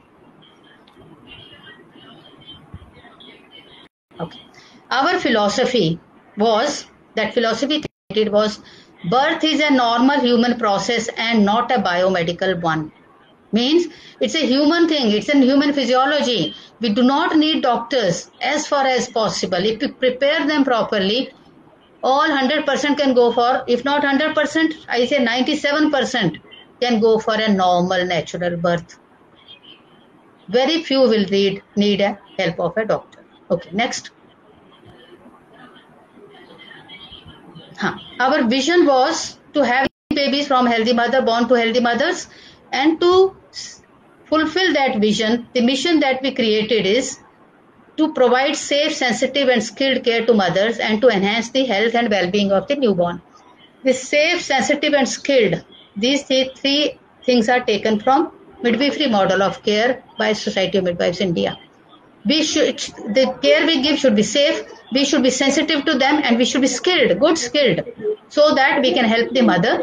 Okay, our philosophy was that philosophy it was birth is a normal human process and not a biomedical one. Means it's a human thing it's a human physiology. We do not need doctors as far as possible. If we prepare them properly all 100% can go for if not 100% i say 97% can go for a normal natural birth very few will need need a help of a doctor okay next huh. our vision was to have babies from healthy mother born to healthy mothers and to fulfill that vision, the mission that we created is to provide safe, sensitive, and skilled care to mothers and to enhance the health and well being of the newborn. The safe, sensitive, and skilled, these three things are taken from midwifery model of care by Society of Midwives India. We should, the care we give should be safe, we should be sensitive to them, and we should be skilled, good skilled, so that we can help the mother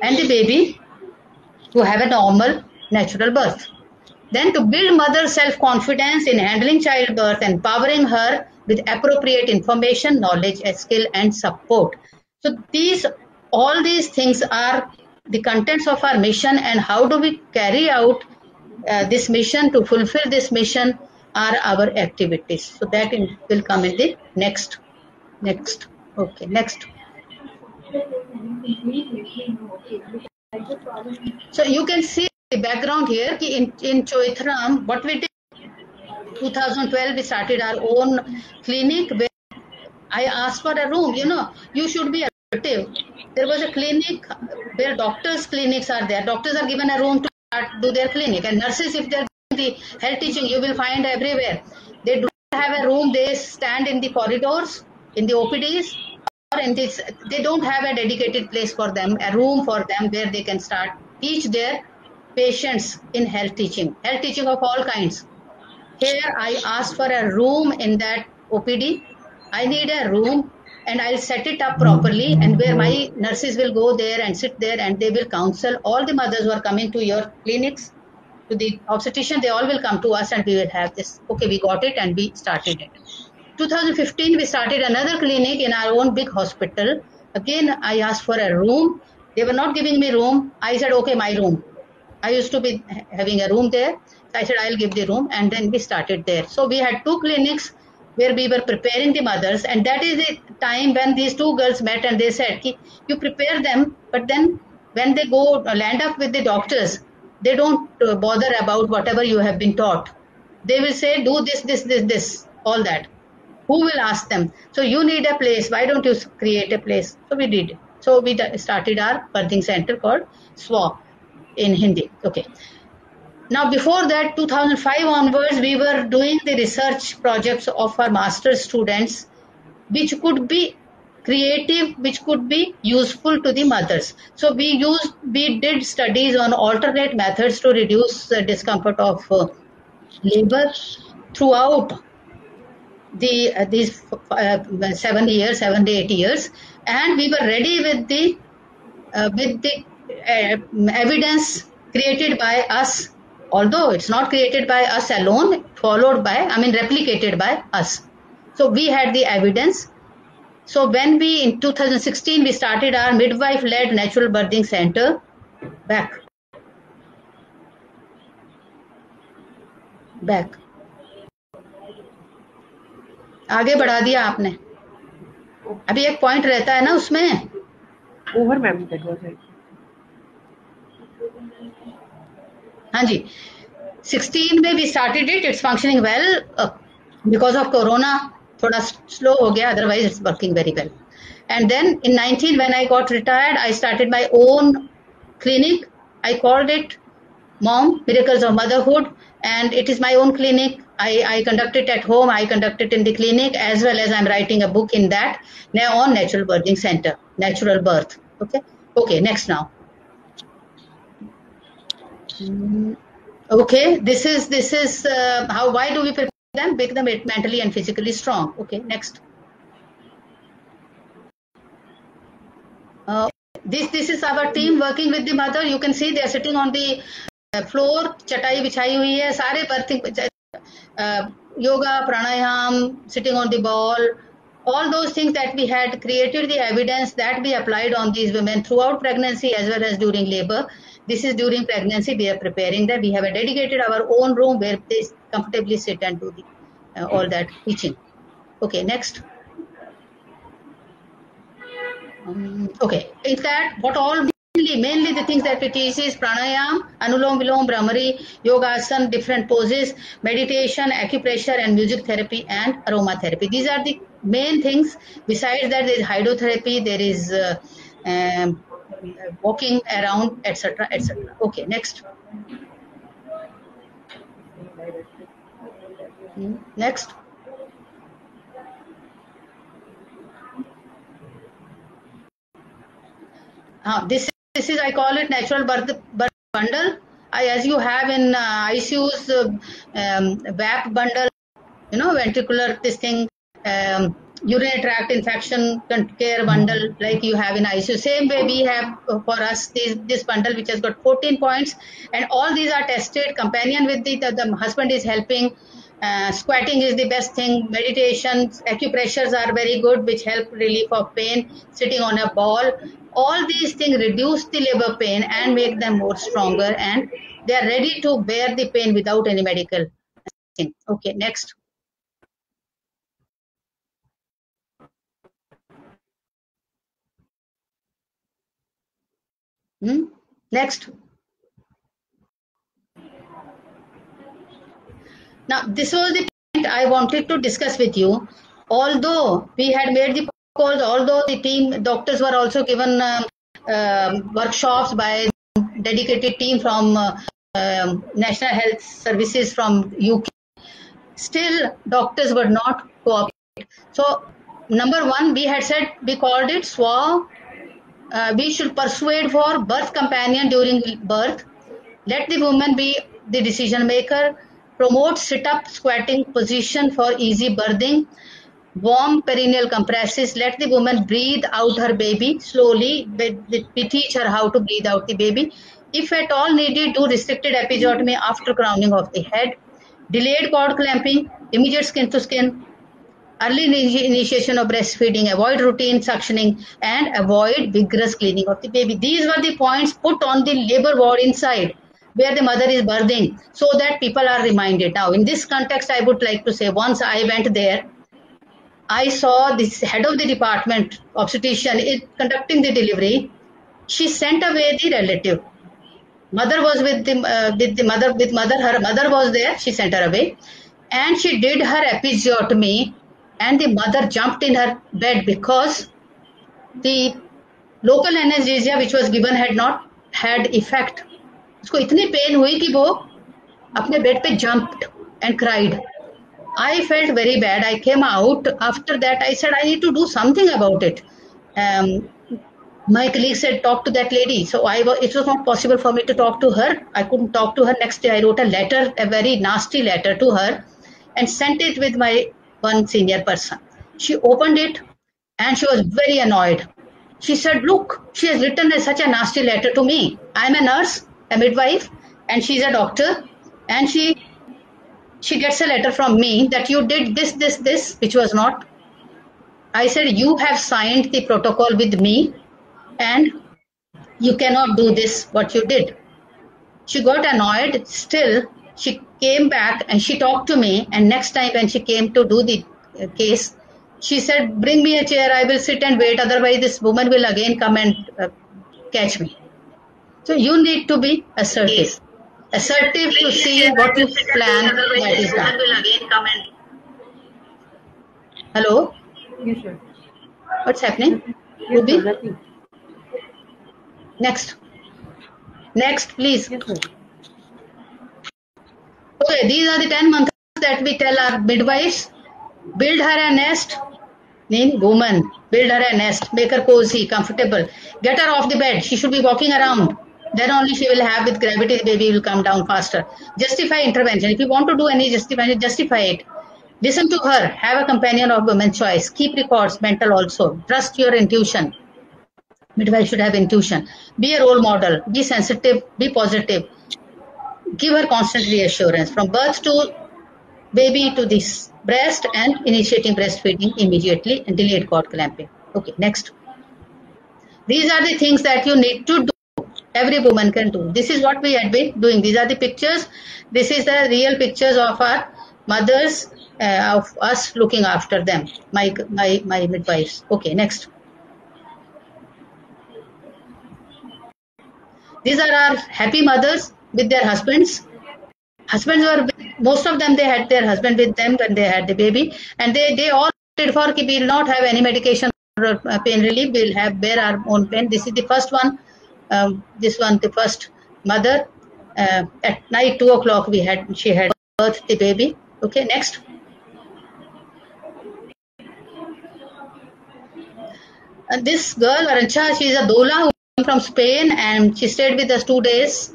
and the baby to have a normal natural birth. Then to build mother self-confidence in handling childbirth, empowering her with appropriate information, knowledge, skill and support. So these, all these things are the contents of our mission and how do we carry out uh, this mission to fulfill this mission are our activities. So that in, will come in the next Next. Okay, next. So you can see the background here in, in Choithram, what we did 2012 we started our own clinic where I asked for a room, you know, you should be. There was a clinic where doctors' clinics are there. Doctors are given a room to do their clinic and nurses if they're doing the health teaching you will find everywhere. They do not have a room, they stand in the corridors, in the OPDs, or in this, they don't have a dedicated place for them, a room for them where they can start, teach their patients in health teaching, health teaching of all kinds. Here I asked for a room in that OPD. I need a room and I'll set it up properly and where my nurses will go there and sit there and they will counsel all the mothers who are coming to your clinics to the obstetrician, they all will come to us and we will have this. Okay, we got it and we started it. 2015, we started another clinic in our own big hospital. Again, I asked for a room. They were not giving me room. I said, okay, my room. I used to be having a room there. So I said, I'll give the room. And then we started there. So we had two clinics where we were preparing the mothers. And that is the time when these two girls met and they said, Ki, you prepare them, but then when they go land up with the doctors, they don't uh, bother about whatever you have been taught. They will say, do this, this, this, this, all that. Who will ask them? So you need a place. Why don't you create a place? So we did. So we started our birthing center called SWA in Hindi. Okay. Now, before that, 2005 onwards, we were doing the research projects of our master's students, which could be creative, which could be useful to the mothers. So we used, we did studies on alternate methods to reduce the discomfort of uh, labor throughout the uh, these uh, seven years, seven to eight years, and we were ready with the uh, with the uh, evidence created by us. Although it's not created by us alone, followed by, I mean, replicated by us. So we had the evidence. So when we in 2016 we started our midwife-led natural birthing center back back आगे बढ़ा दिया आपने अभी एक point रहता है ना उसमें over ma'am that was it हाँ जी 16 में we started it it's functioning well because of corona थोड़ा स्लो हो गया otherwise it's working very well and then in 19 when I got retired I started my own clinic i called it mom miracles of motherhood and it is my own clinic I, I conduct it at home, I conduct it in the clinic, as well as I'm writing a book in that now on natural birthing center, natural birth. Okay. Okay. Next now. Mm, okay. This is this is uh, how. Why do we prepare them? Make them mentally and physically strong. Okay. Next. Uh, this this is our team working with the mother. You can see they are sitting on the floor चटाई बिछाई हुई है सारे berthing yoga pranayam sitting on the ball all those things that we had created the evidence that we applied on these women throughout pregnancy as well as during labor this is during pregnancy we are preparing that we have a dedicated our own room where they comfortably sit and do the uh, all that teaching okay next um, okay in that what all mainly, mainly the things that we teach is pranayam, anulom vilom, bhramari, yoga asana, different poses, meditation, acupressure, and music therapy and aromatherapy. These are the main things. Besides that, there is hydrotherapy, there is uh, um, walking around, etc., etc. Okay, next. Hmm, next. Uh, this this is I call it natural birth, birth bundle. I, as you have in uh, ICU's uh, um, VAP bundle, you know, ventricular this thing, um, urinary tract infection care bundle like you have in ICU. Same way we have uh, for us this, this bundle which has got 14 points and all these are tested. Companion with the, the, the husband is helping. Uh, squatting is the best thing. Meditation, acupressures are very good which help relief of pain. Sitting on a ball all these things reduce the labor pain and make them more stronger and they are ready to bear the pain without any medical thing. Okay, next. Hmm? Next. Now, this was the point I wanted to discuss with you. Although we had made the calls, although the team doctors were also given uh, workshops by dedicated team from uh, um, National Health Services from UK, still doctors were not cooperate. So, number one, we had said we called it SWA. Uh, we should persuade for birth companion during birth. Let the woman be the decision maker promote sit-up squatting position for easy birthing, warm perineal compresses, let the woman breathe out her baby slowly, we teach her how to breathe out the baby. If at all needed, do restricted episiotomy after crowning of the head, delayed cord clamping, immediate skin to skin, early initiation of breastfeeding, avoid routine suctioning, and avoid vigorous cleaning of the baby. These were the points put on the labor ward inside where the mother is birthing so that people are reminded. Now, in this context, I would like to say once I went there, I saw this head of the department, obstetrician, is conducting the delivery. She sent away the relative. Mother was with the, uh, with the mother, with mother, her mother was there, she sent her away. And she did her episiotomy and the mother jumped in her bed because the local anesthesia which was given had not had effect उसको इतनी pen हुई कि वो अपने bed पे jumped and cried I felt very bad. I came out. After that, I said, I need to do something about it. Um, my colleague said, talk to that lady. So I was, it was not possible for me to talk to her. I couldn't talk to her. Next day, I wrote a letter, a very nasty letter to her and sent it with my one senior person. She opened it and she was very annoyed. She said, look, she has written such a nasty letter to me. I'm a nurse a midwife and she's a doctor and she she gets a letter from me that you did this this this which was not i said you have signed the protocol with me and you cannot do this what you did she got annoyed still she came back and she talked to me and next time when she came to do the uh, case she said bring me a chair i will sit and wait otherwise this woman will again come and uh, catch me so you need to be assertive. Assertive to see what you plan that is done. Hello? Yes, sir. What's happening? Yes, sir. Next. Next, please. Yes, sir. Okay, these are the 10 months that we tell our midwives. Build her a nest. Name woman. Build her a nest. Make her cozy, comfortable. Get her off the bed. She should be walking around then only she will have with gravity the baby will come down faster justify intervention if you want to do any justify justify it listen to her have a companion of women's choice keep records mental also trust your intuition midwife should have intuition be a role model be sensitive be positive give her constant reassurance from birth to baby to this breast and initiating breastfeeding immediately and delayed cord clamping. Okay next. These are the things that you need to do. Every woman can do. This is what we had been doing. These are the pictures. This is the real pictures of our mothers uh, of us looking after them. My my my midwives. Okay next. These are our happy mothers with their husbands. Husbands were most of them they had their husband with them when they had the baby. And they they all opted for we will not have any medication or uh, pain relief. We'll have bear our own pain. This is the first one um, this one the first mother. Uh, at night two o'clock we had she had birthed the baby. Okay next. And this girl Arancha she is a doula who came from Spain and she stayed with us two days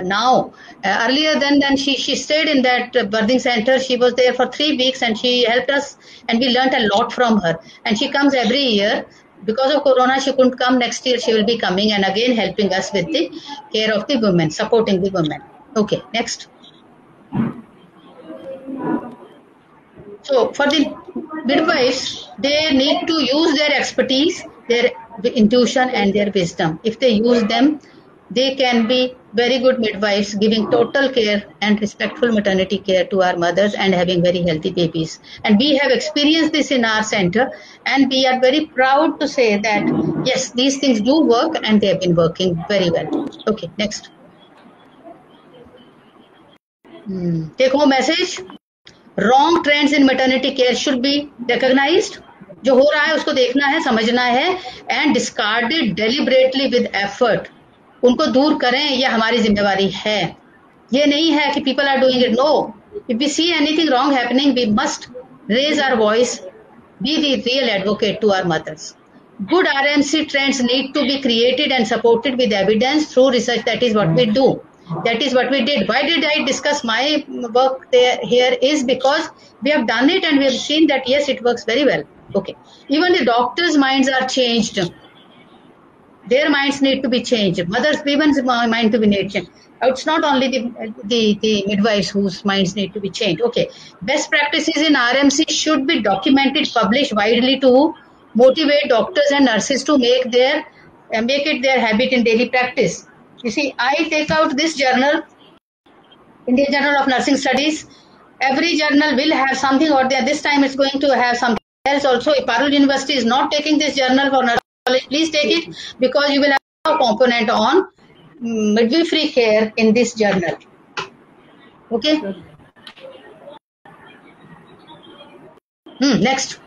now. Uh, earlier than then she she stayed in that uh, birthing center she was there for three weeks and she helped us and we learned a lot from her. And she comes every year. Because of corona she couldn't come. Next year she will be coming and again helping us with the care of the women supporting the women. Okay next. So for the midwives they need to use their expertise their intuition and their wisdom. If they use them they can be very good midwives giving total care and respectful maternity care to our mothers and having very healthy babies. And we have experienced this in our center and we are very proud to say that yes, these things do work and they have been working very well. Okay, next. Hmm. Take home message. Wrong trends in maternity care should be recognized. जो हो रहा है उसको देखना है समझना है and discarded deliberately with effort उनको दूर करें ये हमारी जिम्मेवारी है ये नहीं है कि people are doing it no if we see anything wrong happening we must raise our voice be the real advocate to our mothers good RMC trends need to be created and supported with evidence through research. That is what we do. That is what we did. Why did I discuss my work there here is because we have done it and we have seen that yes, it works very well. Okay. Even the doctors' minds are changed. Their minds need to be changed. Mothers, women's mind to be changed. It's not only the, the, the midwives whose minds need to be changed. Okay. Best practices in RMC should be documented, published widely to motivate doctors and nurses to make their uh, make it their habit in daily practice. You see, I take out this journal, Indian Journal of Nursing Studies. Every journal will have something or. This time it's going to have something else also. Parul University is not taking this journal for nursing please take it because you will have a component on midwifery care in this journal. Okay. Hmm, next.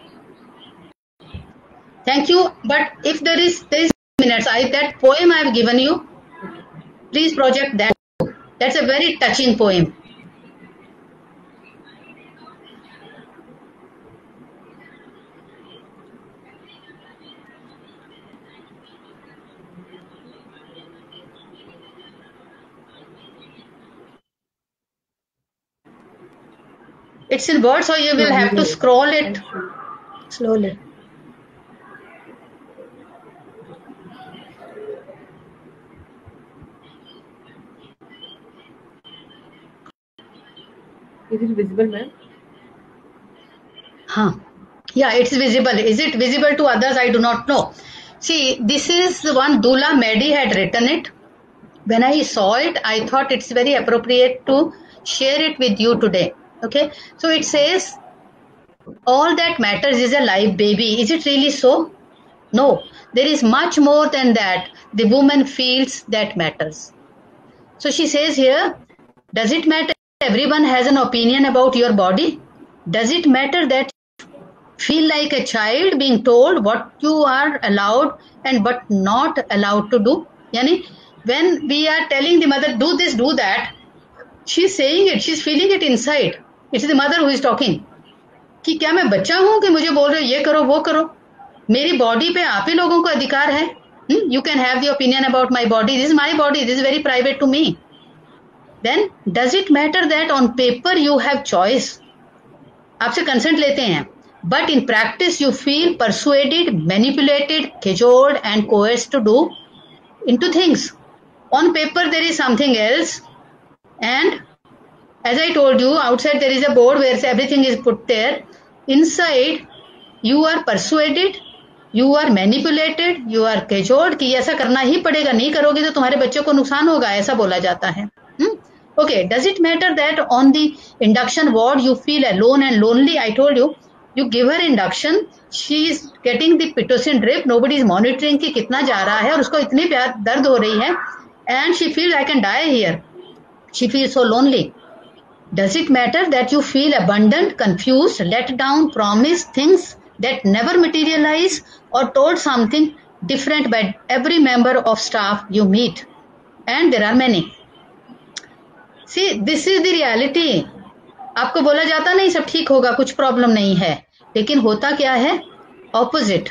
Thank you. But if there is there is minutes, I that poem I have given you, please project that. That's a very touching poem. It's in Word, so you will have to scroll it slowly. Is it visible, ma'am? Huh. Yeah, it's visible. Is it visible to others? I do not know. See, this is the one Dula Medi had written it. When I saw it, I thought it's very appropriate to share it with you today. Okay, so it says all that matters is a live baby. Is it really so? No, there is much more than that. The woman feels that matters. So she says here, does it matter everyone has an opinion about your body? Does it matter that feel like a child being told what you are allowed and what not allowed to do? Yani, when we are telling the mother, do this, do that, she's saying it, she's feeling it inside. It's the mother who is talking कि क्या मैं बच्चा हूँ कि मुझे बोल रहे हो, ये करो, वो करो? मेरी बॉडी पे आप ही लोगों को अधिकार है? You can have the opinion about my body this is my body this is very private to me then does it matter that on paper you have choice आपसे कंसेंट लेते हैं। But in practice you feel persuaded manipulated cajoled and coerced to do into things on paper there is something else and as I told you, outside there is a board where everything is put there. Inside, you are persuaded you are manipulated you are cajoled कि ऐसा करना ही पड़ेगा, नहीं करोगे तो तुम्हारे बच्चों को नुकसान होगा, ऐसा बोला जाता है। Okay does it matter that on the induction ward you feel alone and lonely I told you you give her induction she is getting the Pitocin drip nobody is monitoring कि कितना जा रहा है और उसको इतनी प्यार, दर्द हो रही है and she feel I can die here she feel so lonely does it matter that you feel abandoned, confused, let down, promised things that never materialize, or told something different by every member of staff you meet? And there are many. See, this is the reality. आपको बोला जाता नहीं सब ठीक होगा कुछ problem नहीं है लेकिन होता क्या है opposite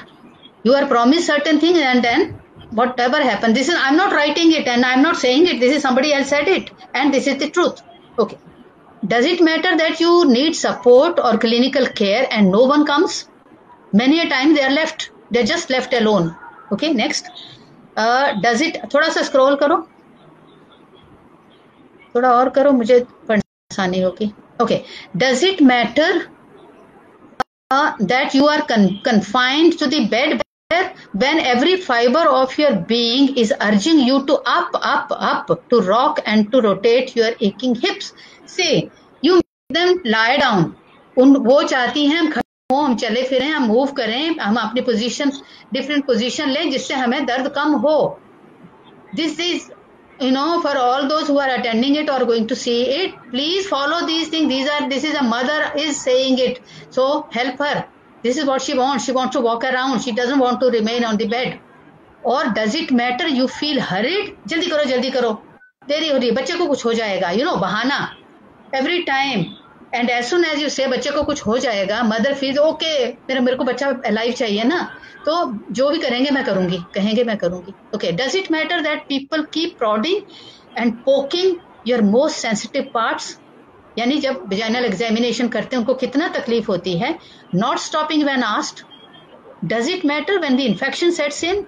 you are promise certain thing and then whatever happened this is i'm not writing it and i'm not saying it this is somebody else said it and this is the truth okay does it matter that you need support or clinical care and no one comes? Many a time they are left, they're just left alone. Okay, next. Uh, does it, थोड़ा सा scroll करो थोड़ा और करो मुझे पढ़ने आसानी होगी okay does it matter uh, that you are con- confined to the bed when every fiber of your being is urging you to up, up, up, to rock and to rotate your aching hips. say you dumb lie down उन, वो चाहती हैं हम हो, हम चले फिरें, हम move करें, हम अपनी पोजीशन डिफरेंट पोजीशन लें जिससे हमें दर्द कम हो। This is you know for all those who are attending it or going to see it please follow these thing these are this is a mother is saying it so help her this is what she want she want to walk around she doesn't want to remain on the bed or does it matter you feel hurried जल्दी करो जल्दी करो। देरी हो रही है। बच्चे को कुछ हो जाएगा। यू नो बहाना। Every time and as soon as you say बच्चे को कुछ हो जाएगा मदर फील ओके मेरा, मेरे को बच्चा लाइव चाहिए ना तो जो भी करेंगे मैं करूँगी, कहेंगे मैं करूँगी। Okay does it matter that people keep prodding and poking your most sensitive parts यानी जब विजाइनल एग्जामिनेशन करते हैं, उनको कितना तकलीफ़ होती है? Not stopping when asked does it matter when the infection sets in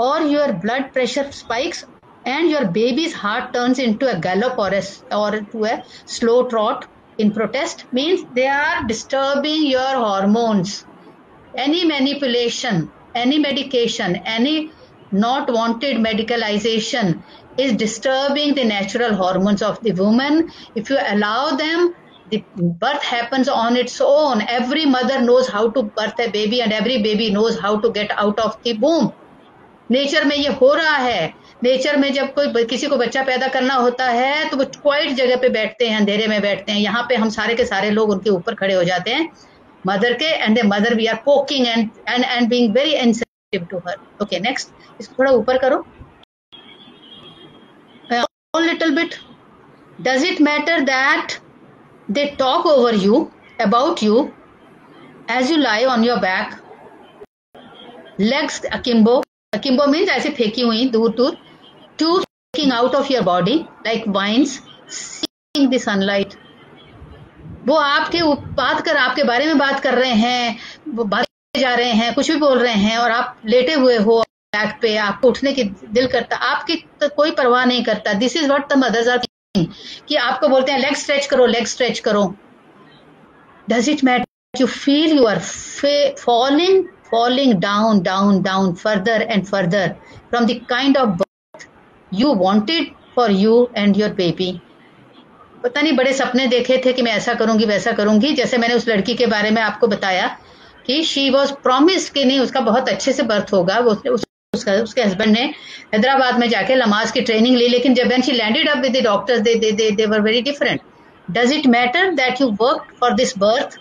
or your blood pressure spikes and your baby's heart turns into a gallop or a, or to a slow trot in protest means they are disturbing your hormones any manipulation any medication, any not wanted medicalization is disturbing the natural hormones of the woman. If you allow them, the birth happens on its own. Every mother knows how to birth a baby and every baby knows how to get out of the womb. Nature में ये हो रहा है nature में जब कोई किसी को बच्चा पैदा करना होता है तो वो क्वाइट जगह पे बैठते हैं, अंधेरे में बैठते हैं। यहाँ पे हम सारे के सारे लोग उनके ऊपर खड़े हो जाते हैं, मदर के and mother, we are cooking and and and being very insensitive to her okay next इसको थोड़ा ऊपर करो। Little bit does it matter that they talk over you about you as you lie on your back legs akimbo akimbo means ऐसे फेंकी हुई दूर दूर two taking out of your body, like vines, seeing the sunlight. वो आपके बात कर, आपके बारे में बात कर रहे हैं, वो बात जा रहे हैं, कुछ भी बोल रहे हैं, और आप लेटे हुए हो बैक पे, आपको उठने की दिल करता, आपकी तो कोई परवाह नहीं करता। This is what the mothers are कि आपको बोलते हैं लेग स्ट्रेच करो लेग स्ट्रेच करो। Does it matter you feel you are falling falling down down down further and further from the kind of you wanted for you and your baby पता नहीं बड़े सपने देखे थे कि मैं ऐसा करूँगी वैसा करूँगी। जैसे मैंने उस लड़की के बारे में आपको बताया कि शी वॉज़ प्रोमिस कि नहीं उसका बहुत अच्छे से बर्थ होगा। वो उस, उसका उसके हस्बैंड ने हैदराबाद में जाके लमाज की ट्रेनिंग ली लेकिन जब she landed up with doctors they they they they were very different does it matter that you work for this birth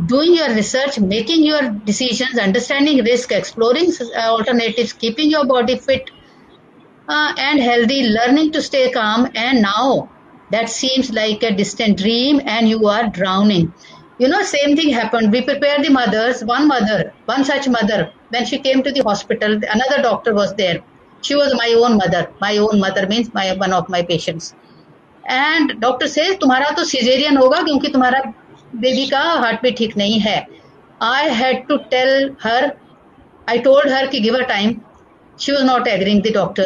doing your research, making your decisions, understanding risk, exploring alternatives, keeping your body fit uh, and healthy, learning to stay calm, and now that seems like a distant dream and you are drowning. You know, same thing happened. We prepared the mothers, one mother, one such mother, when she came to the hospital, another doctor was there. She was my own mother. My own mother means my one of my patients. And doctor says, तुम्हारा तो caesarean होगा क्योंकि तुम्हारा baby का heart भी ठीक नहीं है I had to tell her, I told her to give her time. She was not agreeing, the doctor.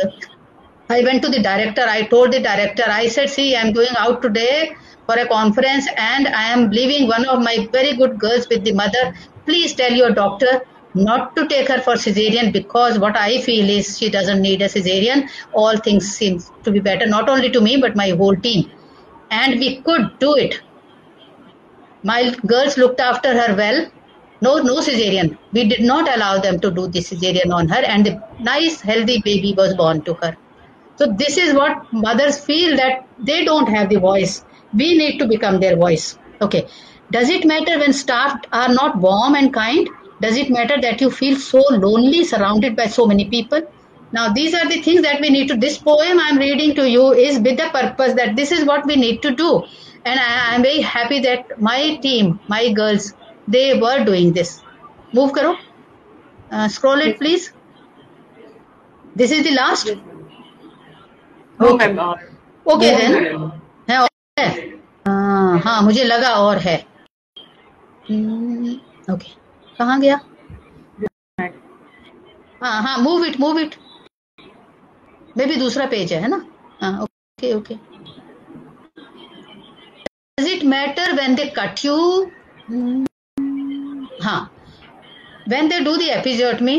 I went to the director. I told the director, I said, see, I'm going out today for a conference and I am leaving one of my very good girls with the mother. Please tell your doctor not to take her for cesarean because what I feel is she doesn't need a cesarean. All things seem to be better, not only to me, but my whole team. And we could do it. My girls looked after her well. No, no cesarean. We did not allow them to do the cesarean on her and a nice healthy baby was born to her. So this is what mothers feel that they don't have the voice. We need to become their voice. Okay. Does it matter when staff are not warm and kind? Does it matter that you feel so lonely surrounded by so many people? Now, these are the things that we need to. This poem I'm reading to you is with the purpose that this is what we need to do. And I, am very happy that my team, my girls, they were doing this. Move karo. Uh, scroll it, please. This is the last. Okay okay then है और है? हाँ हाँ मुझे लगा और है। Okay कहाँ गया? हाँ हाँ मूव इट मूव इट मे भी दूसरा पेज है ना? हाँ okay okay does it matter when they cut you हाँ. When they do the episiotomy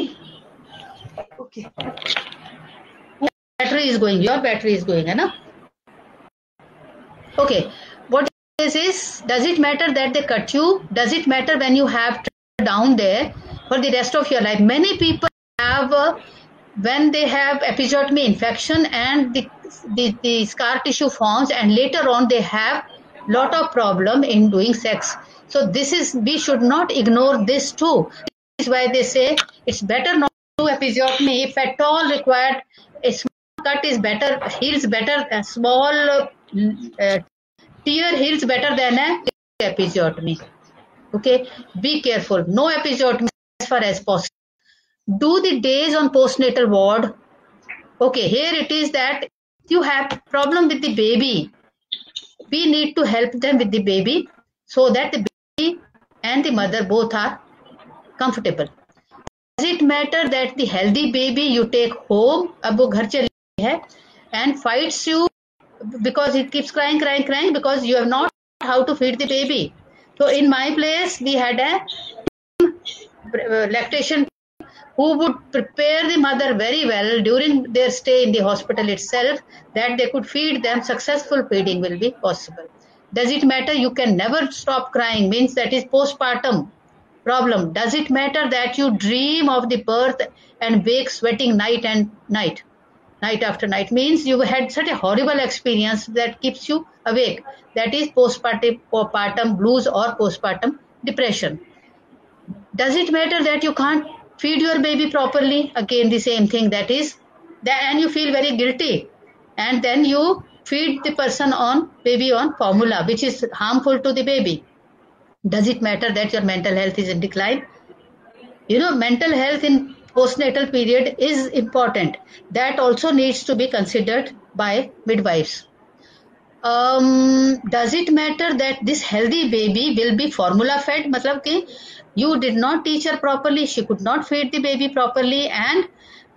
Okay. Battery is going. Your battery is going, ना? Okay. What is is? Does it matter that they cut you? Does it matter when you have down there for the rest of your life? Many people have uh, when they have episiotomy infection and the, the, the scar tissue forms and later on they have a lot of problem in doing sex so this is we should not ignore this too this is why they say it's better not to episiotomy if at all required small cut is better heals better a small uh, tear heals better than a episiotomy okay be careful no episiotomy as far as possible do the days on postnatal ward okay here it is that you have problem with the baby we need to help them with the baby so that the baby and the mother both are comfortable does it matter that the healthy baby you take home अब वो घर चली है and fights you because it keeps crying crying crying because you have not how to feed the baby. So in my place we had a lactation who would prepare the mother very well during their stay in the hospital itself that they could feed them. Successful feeding will be possible. Does it matter? You can never stop crying. Means that is postpartum problem. Does it matter that you dream of the birth and wake sweating night and night night after night. Means you had such a horrible experience that keeps you awake. That is postpartum, blues or postpartum depression. Does it matter that you can't feed your baby properly? Again the same thing. That is and you feel very guilty. And then you feed the person on baby on formula which is harmful to the baby. Does it matter that your mental health is in decline? You know mental health in postnatal period is important that also needs to be considered by midwives um, does it matter that this healthy baby will be formula fed मतलब कि you did not teach her properly she could not feed the baby properly and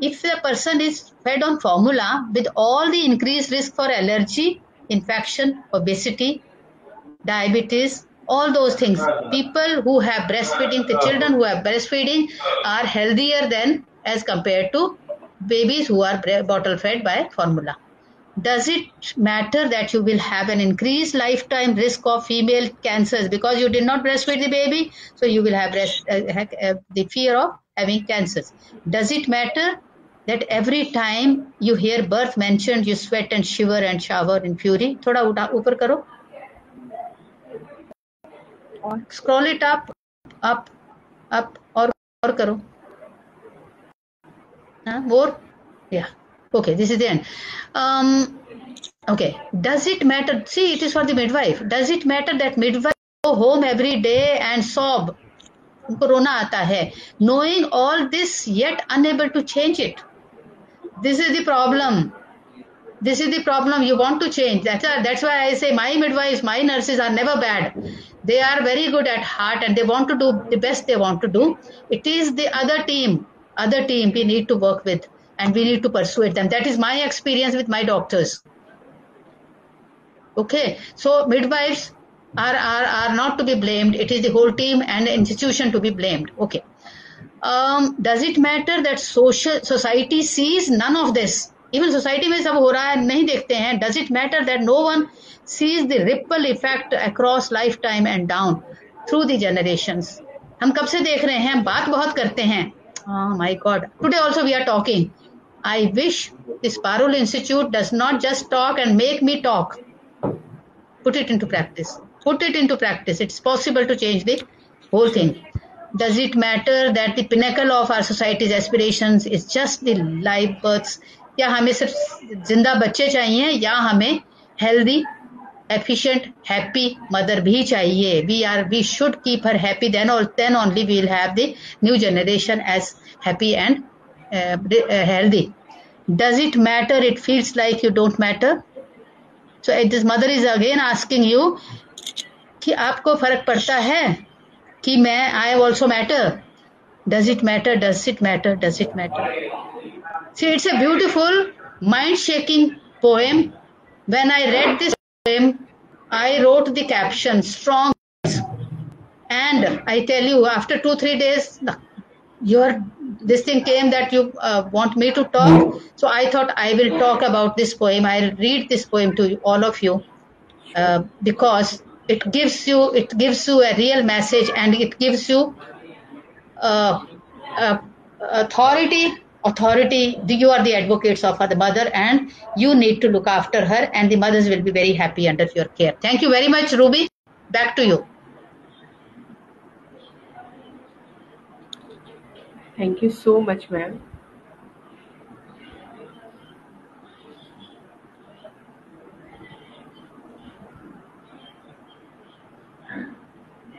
if the person is fed on formula with all the increased risk for allergy infection obesity diabetes all those things. People who have breastfeeding the children who have breastfeeding are healthier than as compared to babies who are bottle fed by formula. Does it matter that you will have an increased lifetime risk of female cancers? Because you did not breastfeed the baby so you will have breast, uh, uh, the fear of having cancers. Does it matter that every time you hear birth mentioned you sweat and shiver and shower in fury? Thoda upar karo scroll it up up up और और करो। More या okay this is the end okay does it matter see it is for the midwife does it matter that midwife go home every day and sob उनको रोना आता है। Knowing all this yet unable to change it this is the problem this is the problem you want to change that's why I say my midwife my nurses are never bad they are very good at heart and they want to do the best they want to do it is the other team other team we need to work with and we need to persuade them. That is my experience with my doctors. Okay, so midwives are, are, are not to be blamed. It is the whole team and institution to be blamed. Okay. Um, does it matter that social society sees none of this? Even society में सब हो रहा है, नहीं देखते हैं। Does it matter that no one sees the ripple effect across life time and down through the हम कब से देख रहे हैं? बात बहुत करते हैं। My god today also we are talking I wish this Parul institute does not just talk and make me talk put it into practice put it into practice it's possible to change the whole thing does it matter that the pinnacle of our society's aspiration is just the life births या हमें सिर्फ़ ज़िंदा बच्चे चाहिए या हमें healthy efficient happy mother भी चाहिए? We are we should keep her happy then और then only we'll have the new generation as happy and healthy it matter it feels like you don't matter so it this mother is again asking you कि आपको फ़र्क पड़ता है कि मैं I also matter does it matter does it matter does it matter see it's a beautiful mind shaking poem when i read this poem i wrote the caption strong and i tell you after 2 3 days your this thing came that you uh, want me to talk. So I thought I will talk about this poem. I'll read this poem to all of you uh, because it gives you it gives you a real message and it gives you uh, uh, authority authority you are the advocates of the mother and you need to look after her and the mothers will be very happy under your care thank you very much ruby back to you Thank you so much, ma'am.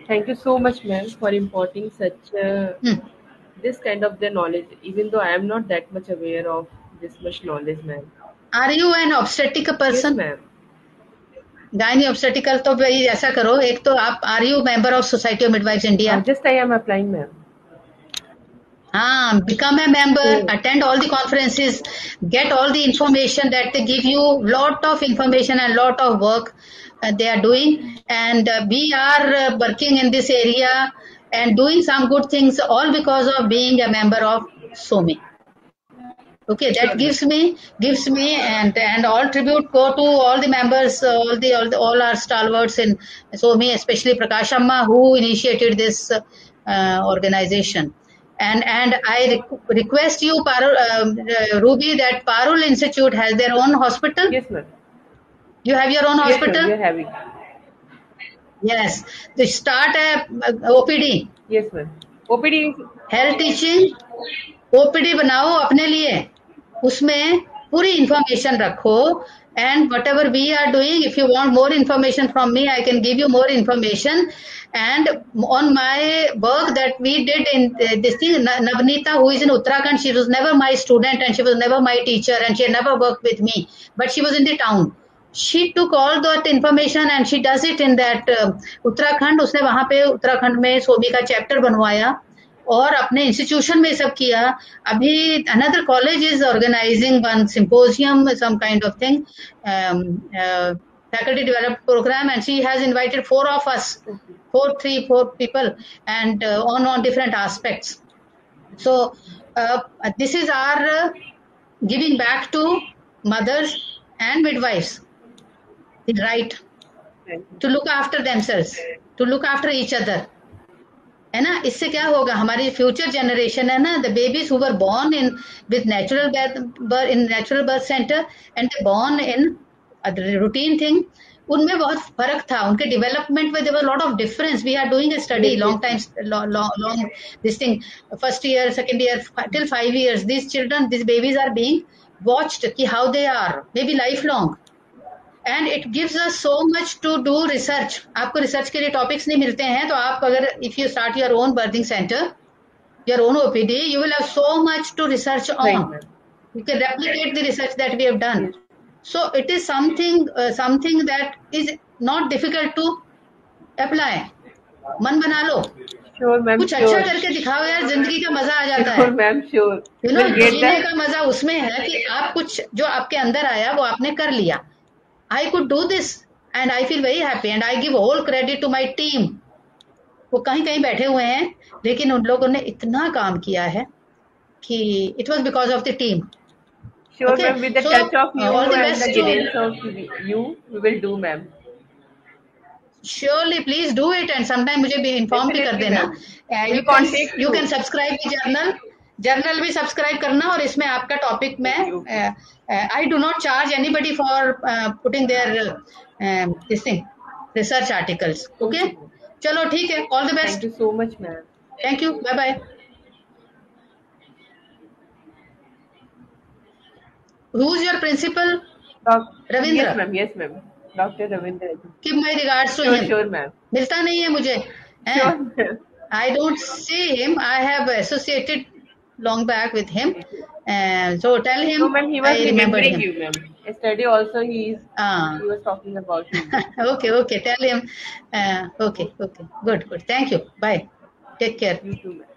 Thank you so much, ma'am, for imparting such uh, Hmm this kind of the knowledge. Even though I am not that much aware of this much knowledge, ma'am. are you an obstetric Yes, person ma'am. Gynae obstetrical तो भाई ऐसा करो एक तो आप are you member of society of midwives India Uh, just I am applying, ma'am. Ah, become a member, Oh. attend all the conferences, get all the information that they give you, lot of information and lot of work uh, they are doing. And uh, we are uh, working in this area and doing some good things all because of being a member of SOMI. Okay, that gives me gives me and and all tribute go to all the members, all the all, the, all our stalwarts in SOMI, especially Prakasamma who initiated this uh, organization. And and I requ- request you, Parul, um, uh, Ruby, that Parul Institute has their own hospital. Yes, ma'am. You have your own Yes, hospital. We are having. Yes, they start a, OPD. Yes, ma'am. OPD. Health teaching OPD बनाओ अपने लिए उसमें पूरी information रखो and whatever we are doing if you want more information from me I can give you more and on my work that we did in uh, this thing Na- navneeta who is in uttarakhand she was never my student and she was never my teacher and she never worked with me but she was in the town she took all that information and she does it in that uh, Uttarakhand उसने वहाँ पे उत्तराखंड में सोमी का chapter बनवाया और अपने institution में सब किया अभी another college is organising one symposium some kind of thing faculty developed program and she has invited four of us four three four people and uh, on on different aspects so uh, this is our uh, giving back to mothers and midwives the right to look after themselves to look after each other है ना इससे क्या होगा हमारी future generation है ना the babies who were born in with natural birth in natural birth center and they born in a routine thing उनमें बहुत फर्क था उनके डेवलपमेंट में there were lot of difference we are doing a study long time long this thing first year second year till five years this children this babies are being watched कि how they are maybe life long and it gives us so much to do research आपको research के लिए topics नहीं मिलते हैं तो आप अगर if you start your own birthing centre your own OPD you will have so much to research on you can replicate the research that we have done so it is something uh, something that is not difficult to apply मन बना लो Sure, ma'am. कुछ अच्छा Sure. करके दिखाओ यार ज़िंदगी का मज़ा आ जाता Sure, है. Sure. यू नो We'll जीने का मज़ा उसमें है कि आप कुछ जो आपके अंदर आया वो आपने कर लिया I could do this and I feel very happy and I give all credit to my team. वो कहीं कहीं बैठे हुए हैं लेकिन उन लोगों ने इतना काम किया है कि it was because of the team Sure, okay. ma'am. With the so, touch of you all the and best the guidance of you, we will do, ma'am. Surely, please do it, and sometime मुझे भी inform भी कर देना. You can you can subscribe the journal. Journal भी subscribe करना और इसमें आपका टॉपिक में I do not charge anybody for putting there this thing research articles okay चलो ठीक है all the best you so much, ma'am. Thank you bye bye who your principal Doc- Ravindra. Yes, ma'am. Yes, ma'am. Dr. Ravindra. Give my regards to Sure, him sure, ma'am. मिलता नहीं है मुझे हैं? Sure. I don't see him. I have associated long back with him. And so tell him No, ma'am. He was I remember remembering him. you, ma'am. Yesterday also, he is. Ah. He was talking about you. okay, okay. Tell him. Uh, okay, okay. Good, good. Thank you. Bye. Take care. You too, ma'am.